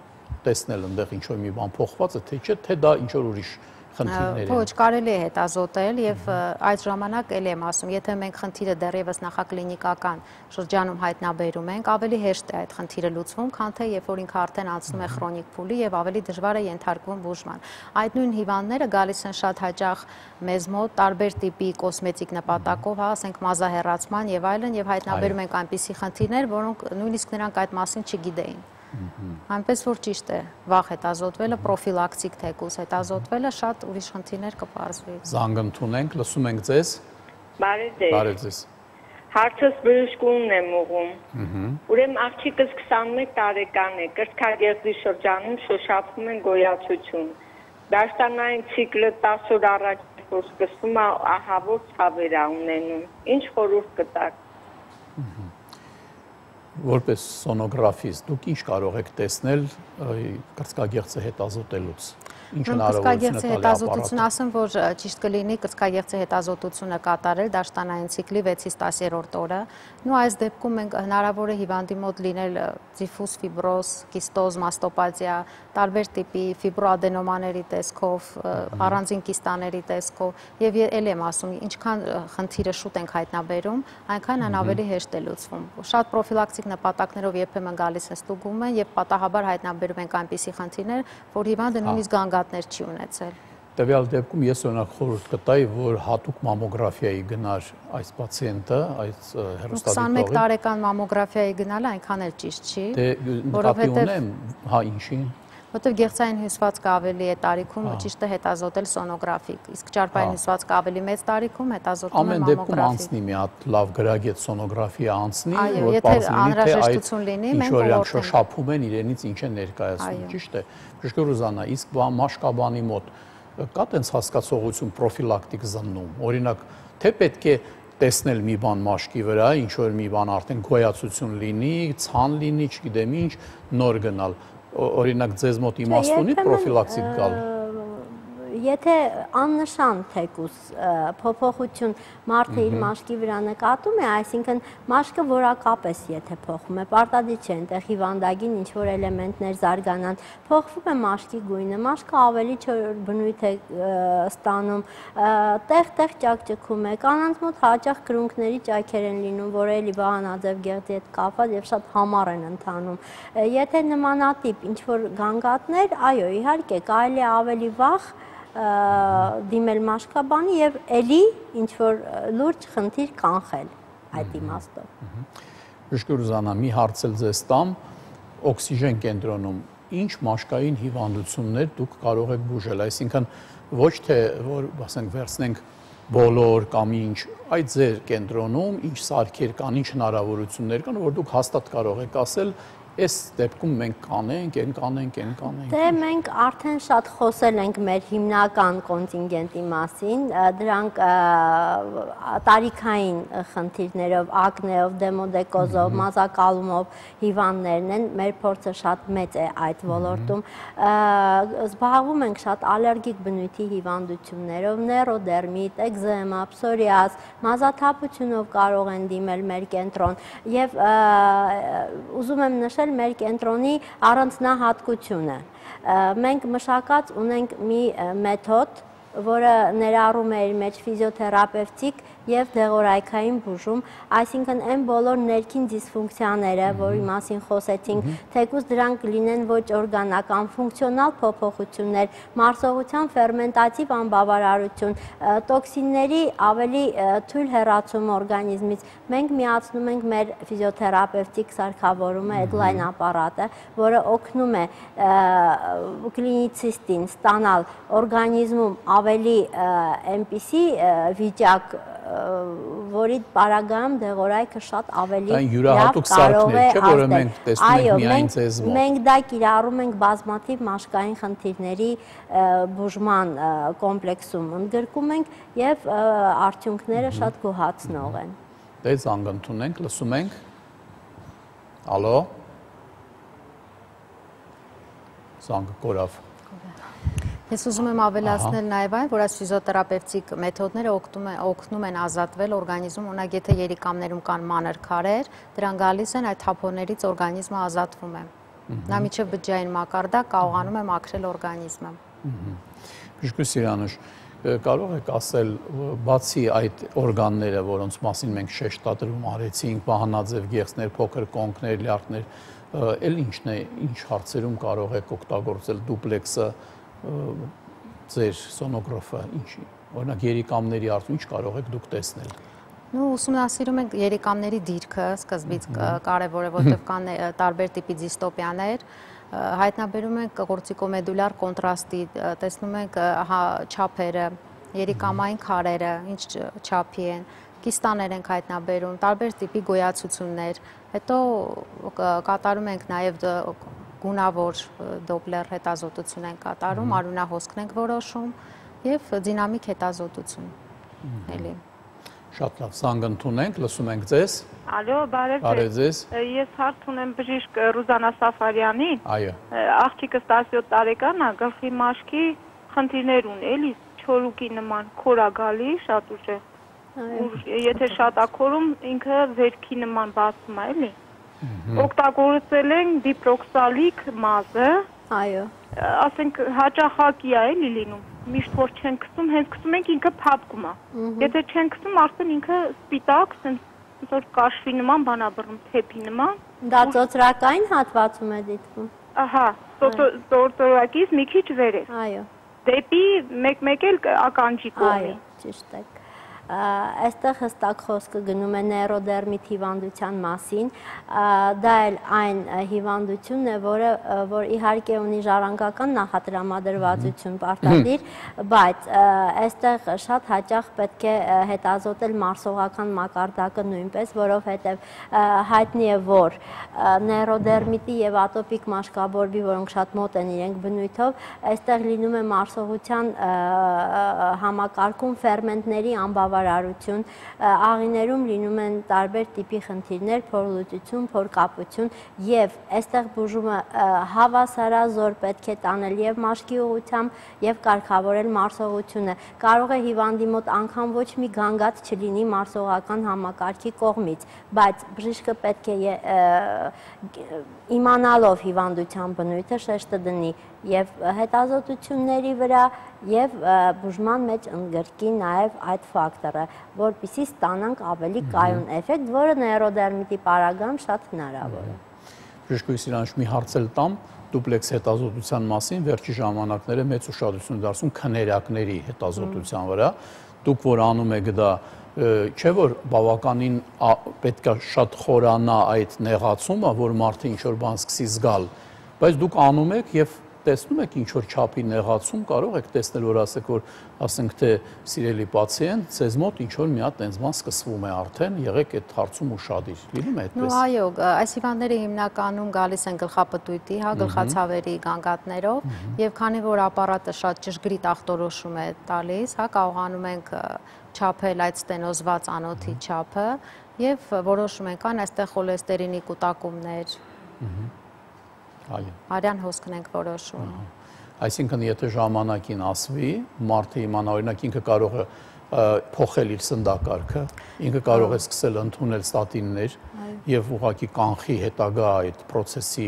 տեսնել այնտեղ ինչ որ մի բան փոխված է, թե չէ, թե դա ինչ որ ուրիշ խնդիրներ են։ Ոչ, կարելի է հետազոտել եւ այդ ժամանակ էլ եմ ասում, եթե մենք խնդիրը դեռևս նախակլինիկական շրջանում հայտնաբերում ենք, ավելի հեշտ է այդ խնդիրը լուծվում, քան թե երբ որ ինքը արդեն անցնում է քրոնիկ փուլի եւ ավելի դժվար է ենթարկվում բուժման։ Այդ նույն հիվանդները գալիս են շատ հաճախ մեզ մոտ տարբեր տիպի կոսմետիկ նպատակով, հա, ասենք մազահեռացման եւ այլն եւ հայտնաբերում ենք այնպիսի խնդիրներ, որոնք նույնիսկ նրանք այդ մասին չգիտեին։ Այնպես որ ճիշտ է, վաղ հետազոտվելը, պրոֆիլակտիկ թեկուս հետազոտվելը շատ ուրիշ խնդիրներ կպարզվի։ Զանգընթուն ենք, լսում ենք ձեզ։ Բարև ձեզ։ Բարև ձեզ։ Հարցս բժշկունն եմ ուղում։ Ուրեմն աղջիկս 21 տարեկան է, կրծքագեղձի շրջանում շոշափում են գոյացություն։ Դաշտանային ցիկլը 10 օր առաջ որ սկսվում է ահավոր ցավեր ունենում։ Ինչ խորհուրդ կտաք որպես սոնոգրաֆիստ դուք ինչ կարող եք տեսնել կրծքագեղձը հետազոտելուց ինչ հնարավորություն է տալի հետազոտությունը ասեմ, որ ճիշտ կլինի կրծքագեղձի հետազոտությունը կատարել դաշտանային ցիկլի 6-ից 10-րդ օրը։ Նու այս դեպքում մենք հնարավոր է հիվանդի մոտ լինել դիֆուզ ֆիբրոզ, կիստոզ, մաստոպաթիա, տարբեր տիպի ֆիբրոադենոմաների տեսքով, առանձին կիստաների տեսքով եւ ել եմ ասում, ինչքան խնդիրը շուտ ենք հայտնաբերում, այնքան այն ավելի հեշտ է լուծվում։ Շատ պրոֆիլակտիկ նպատակներով երբեմն գալիս են ստուգում են եւ պատահաբար հայտնաբերում ենք այնպիսի խնդիրներ, որ հիվանդը նույնիսկ գանգ գնահատներ չի ունեցել։ Տվյալ դեպքում ես օրինակ խորհուրդ կտայի, որ հատուկ մամոգրաֆիայի գնար այս պացիենտը, այս հերոստատիկողին։ 21 տարեկան մամոգրաֆիայի գնալը այնքան էլ ճիշտ չի, որովհետև հա ինչի որտեղ գեղցային հյուսվածքը ավելի է տարիքում ճիշտ է հետազոտել սոնոգրաֆիկ, իսկ ճարպային հյուսվածքը ավելի մեծ տարիքում հետազոտում է մամոգրաֆիկ։ Ամեն դեպքում անցնի մի հատ լավ գրագետ սոնոգրաֆիա անցնի, որ պարզվի թե այդ ինչ իրանք շոշափում են իրենից ինչ են ներկայացնում, ճիշտ է։ Բժշկ Ռուզանա, իսկ մաշկաբանի մոտ կա տենց հասկացողություն պրոֆիլակտիկ զննում։ Օրինակ, թե պետք է տեսնել մի բան մաշկի վրա, ինչ որ մի բան արդեն գոյացություն լինի, ցան լինի, չգիտեմ ինչ, նոր գնալ օրինակ ձեզ մոտ իմաստ ունի պրոֆիլակտիկ գալ եթե աննշան թեկուս փոփոխություն մարդը իր մաշկի վրա նկատում է, այսինքն մաշկը որակապես եթե փոխում է, պարտադիր չէ այնտեղ հիվանդագին ինչ որ էլեմենտներ զարգանան, փոխվում է մաշկի գույնը, մաշկը ավելի չոր բնույթ է ստանում, տեղ-տեղ ճակճկում է, կանանց մոտ հաճախ կրունկների ճաքեր են լինում, որը էլի վահանաձև գեղձի հետ կապված եւ շատ համառ են ընթանում։ Եթե նմանատիպ ինչ որ գանգատներ, այո, իհարկե կարելի է ավելի վաղ դիմել մաշկաբանի եւ ելի ինչ որ լուրջ խնդիր կանխել այդ իմաստով։ Բժշկուրզանա, մի հարցել ձեզ տամ, օքսիգեն կենտրոնում ինչ մաշկային հիվանդություններ դուք կարող եք բուժել, այսինքն ոչ թե որ ասենք վերցնենք բոլոր կամ ինչ այդ ձեր կենտրոնում ինչ սարքեր կան, ինչ հնարավորություններ կան, որ դուք հաստատ կարող եք ասել, Այս դեպքում մենք կանենք, են կանենք, են կանենք։ Դե մենք արդեն շատ խոսել ենք մեր հիմնական կոնտինգենտի մասին, դրանք տարիքային խնդիրներով, ակնեով, դեմոդեկոզով, մազակալումով հիվանդներն են, մեր փորձը շատ մեծ է այդ ոլորտում։ Զբաղվում ենք շատ ալերգիկ բնույթի հիվանդություններով, նեյրոդերմիտ, էկզեմա, պսորիազ, մազաթափությունով կարող են դիմել մեր կենտրոն եւ ուզում եմ նշել նշել մեր կենտրոնի առանձնահատկությունը։ Մենք մշակած ունենք մի մեթոդ, որը ներառում է իր մեջ ֆիզիոթերապևտիկ եւ դեղորայքային բուժում, այսինքն այն բոլոր ներքին դիսֆունկցիաները, որի մասին խոսեցինք, թեկուզ դրանք լինեն ոչ օրգանական, ֆունկցիոնալ փոփոխություններ, մարսողության ֆերմենտատիվ անբավարարություն, տոքսինների ավելի թույլ հեռացում օրգանիզմից, մենք միացնում ենք մեր ֆիզիոթերապևտիկ սարքավորումը, Edline ապարատը, որը օգնում է կլինիցիստին ստանալ օրգանիզմում ավելի այնպիսի վիճակ որի պարագայում դեղորայքը շատ ավելի լավ կարող է չէ որը մենք տեսնում ենք միայն ձեզ մոտ։ Մենք դա կիրառում ենք բազմաթիվ մաշկային խնդիրների բուժման կոմպլեքսում ընդգրկում ենք եւ արդյունքները շատ գոհացնող են։ Դե զանգ ընդունենք, լսում ենք։ Ալո։ զանգը կորավ։ Ես ուզում եմ ավելացնել նաև այն, որ այս ֆիզիոթերապևտիկ մեթոդները օգնում են ազատվել օրգանիզմում, օրինակ եթե երիկամներում կան մանր քարեր, դրան գալիս են այդ թափոններից օրգանիզմը ազատվում է։ Նա միջև բջջային մակարդակ կարողանում է մաքրել օրգանիզմը։ Բժշկ Սիրանուշ, կարող եք ասել բացի այդ օրգանները, որոնց մասին մենք շեշտադրում արեցինք, վահանաձև գեղձներ, փոքր կոնքներ, լյարդներ, ել ինչն է, ինչ հարցերում կարող եք օգտագործել դուպլեքսը, ձեր սոնոգրաֆը, ինչի։ Օրինակ երիկամների արդյունք ինչ կարող եք դուք տեսնել։ Ну, ուսումնասիրում ենք երիկամների դիրքը, սկզբից կարևոր է, որովհետև կան տարբեր տիպի դիստոպիաներ, հայտնաբերում ենք կորտիկոմեդուլար կոնտրաստի, տեսնում ենք հա չափերը, երիկամային քարերը, ինչ չափի են, կիստաներ ենք հայտնաբերում, տարբեր տիպի գոյացություններ։ Հետո կատարում ենք նաև գունավոր դոպլեր հետազոտություն են կատարում, արունահոսքն ենք որոշում եւ դինամիկ հետազոտություն։ Էլի։ Շատ լավ, սանգ ընդունենք, լսում ենք ձեզ։ Ալո, բարև ձեզ։ Բարև ձեզ։ Ես հարց ունեմ բժիշկ Ռուզանա Սաֆարյանին։ Այո։ Աղջիկս 17 տարեկան է, գլխի մաշկի խնդիրներ ունի, էլի չորուկի նման քորա գալի, շատ ուժեղ։ Եթե շատ ակորում ինքը վերքի նման բացում է, էլի։ Օգտագործել են դիպրոքսալիկ մազը։ Այո։ Ասենք հաճախակի է էլի լինում միշտ որ չեն քսում, հենց քսում ենք ինքը փափկում է։ Եթե չեն քսում, արդեն ինքը սպիտակ, sense որ կաշվի նման բանա բռնում, թեփի նման։ Դա ծոծրակային հատվածում է դիտվում։ Ահա, ծոծրակից մի քիչ վեր է։ Այո։ Դեպի մեկ-մեկ էլ ականջի կողմի։ Այո, ճիշտ է այստեղ հստակ խոսքը գնում է նեյրոդերմիտ հիվանդության մասին, դա էլ այն հիվանդությունն է, որը որ իհարկե ունի ժառանգական նախատրամադրվածություն պարտադիր, բայց այստեղ շատ հաճախ պետք է հետազոտել մարսողական մակարդակը նույնպես, որովհետև հայտնի է, որ նեյրոդերմիտի եւ ատոպիկ մաշկաբորբի, որոնք շատ մոտ են իրենք բնույթով, այստեղ լինում է մարսողության համակարգում ֆերմենտների անբավարար բավարարություն, աղիներում լինում են տարբեր տիպի խնդիրներ, փորլուծություն, փորկապություն եւ այստեղ բուժումը հավասարազոր պետք է տանել եւ մաշկի ուղությամբ եւ կարգավորել մարսողությունը։ Կարող է հիվանդի մոտ անգամ ոչ մի գանգատ չլինի մարսողական համակարգի կողմից, բայց բժիշկը պետք է իմանալով հիվանդության բնույթը շեշտը դնի եւ հետազոտությունների վրա եւ բուժման մեջ ընդգրկի նաեւ այդ ֆակտորը, որpիսի ստանանք ավելի կայուն էֆեկտ, որը նեյրոդերմիտի պարագայում շատ հնարավոր է։ Բժշկուհի Սիրանիշ մի հարց էլ տամ դուպլեքս հետազոտության մասին վերջի ժամանակները մեծ ուշադրություն դարձում քներակների հետազոտության վրա։ Դուք որ անում եք դա չէ որ բավականին պետքա շատ խորանա այդ նեղացումը, որ մարդը ինչ որ բան սկսի զգալ, բայց դուք անում եք եւ տեսնում եք ինչ որ չափի նեղացում, կարող եք տեսնել, որ ասեք, որ ասենք թե սիրելի պացիենտ, ցեզ մոտ ինչ որ մի հատ տենց բան սկսվում է արդեն, եղեք այդ հարցում ուշադիր։ Լինում է այդպես։ Նու այո, այս հիվանդները հիմնականում գալիս են գլխապտույտի, հա, գլխացավերի գանգատներով, եւ քանի որ ապարատը շատ ճշգրիտ ախտորոշում է տալիս, հա, կարողանում ենք չափել այդ ստենոզված անոթի չափը եւ որոշում ենք ան այստեղ խոլեստերինի կուտակումներ։ Ահա Այո։ Արյան հոսքն ենք որոշում։ Այսինքն եթե ժամանակին ասվի, մարդը իմանա, օրինակ ինքը կարող է փոխել իր սնդակարգը, ինքը կարող է սկսել ընդունել ստատիններ եւ ուղակի կանխի հետագա այդ process-ի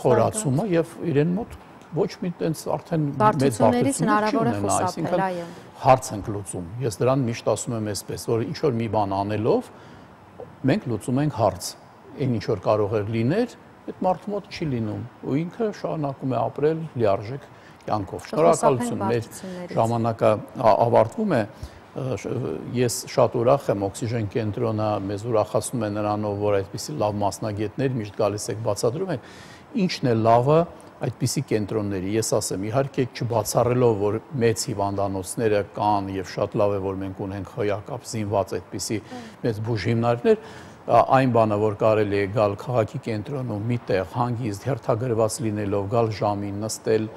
խորացումը եւ իրեն մոտ ոչ մի տենց արդեն մեծ բարդություններից հնարավոր է խուսափել, այո։ Հարց ենք լուծում։ Ես դրան միշտ ասում եմ այսպես, որ ինչ որ մի բան անելով մենք լուծում ենք հարց։ Այն ինչ որ կարող է լիներ, այդ մարդու մոտ չի լինում ու ինքը շարունակում է ապրել լիարժեք կյանքով։ Շնորհակալություն, մեր ժամանակը ավարտվում է ես շատ ուրախ եմ օքսիգեն կենտրոնը մեզ ուրախացնում է նրանով որ այդպիսի լավ մասնագետներ միշտ գալիս եք բացատրում եք ինչն է լավը այդպիսի կենտրոնների ես ասեմ իհարկե չբացառելով որ մեծ հիվանդանոցները կան եւ շատ լավ է որ մենք ունենք հոյակապ զինված այդպիսի մեծ բուժ հիմնարկներ այն բանը, որ կարելի է գալ քաղաքի կենտրոնում միտեղ հանգիստ հերթագրված լինելով գալ ժամին նստել,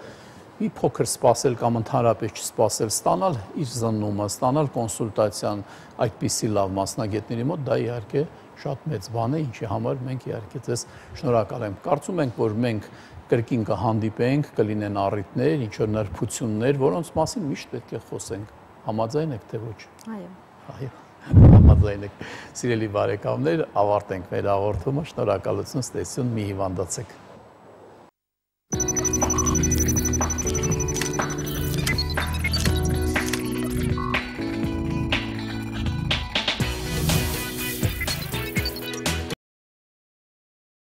մի փոքր սпасել կամ ընդհանրապես չսпасել, ստանալ իր զննումը, ստանալ կոնսուլտացիան այդպիսի լավ մասնագետների մոտ, դա իհարկե շատ մեծ բան է, ինչի համար մենք իհարկե ձեզ շնորհակալ ենք։ Կարծում ենք, որ մենք կրկին կհանդիպենք, կլինեն առիթներ, ինչ որ նրբություններ, որոնց մասին միշտ պետք է խոսենք։ Համաձայն եք թե ոչ։ Այո։ Այո համաձայն եք։ Սիրելի բարեկամներ, ավարտենք մեր հաղորդումը։ Շնորհակալություն, ստեսություն, մի հիվանդացեք։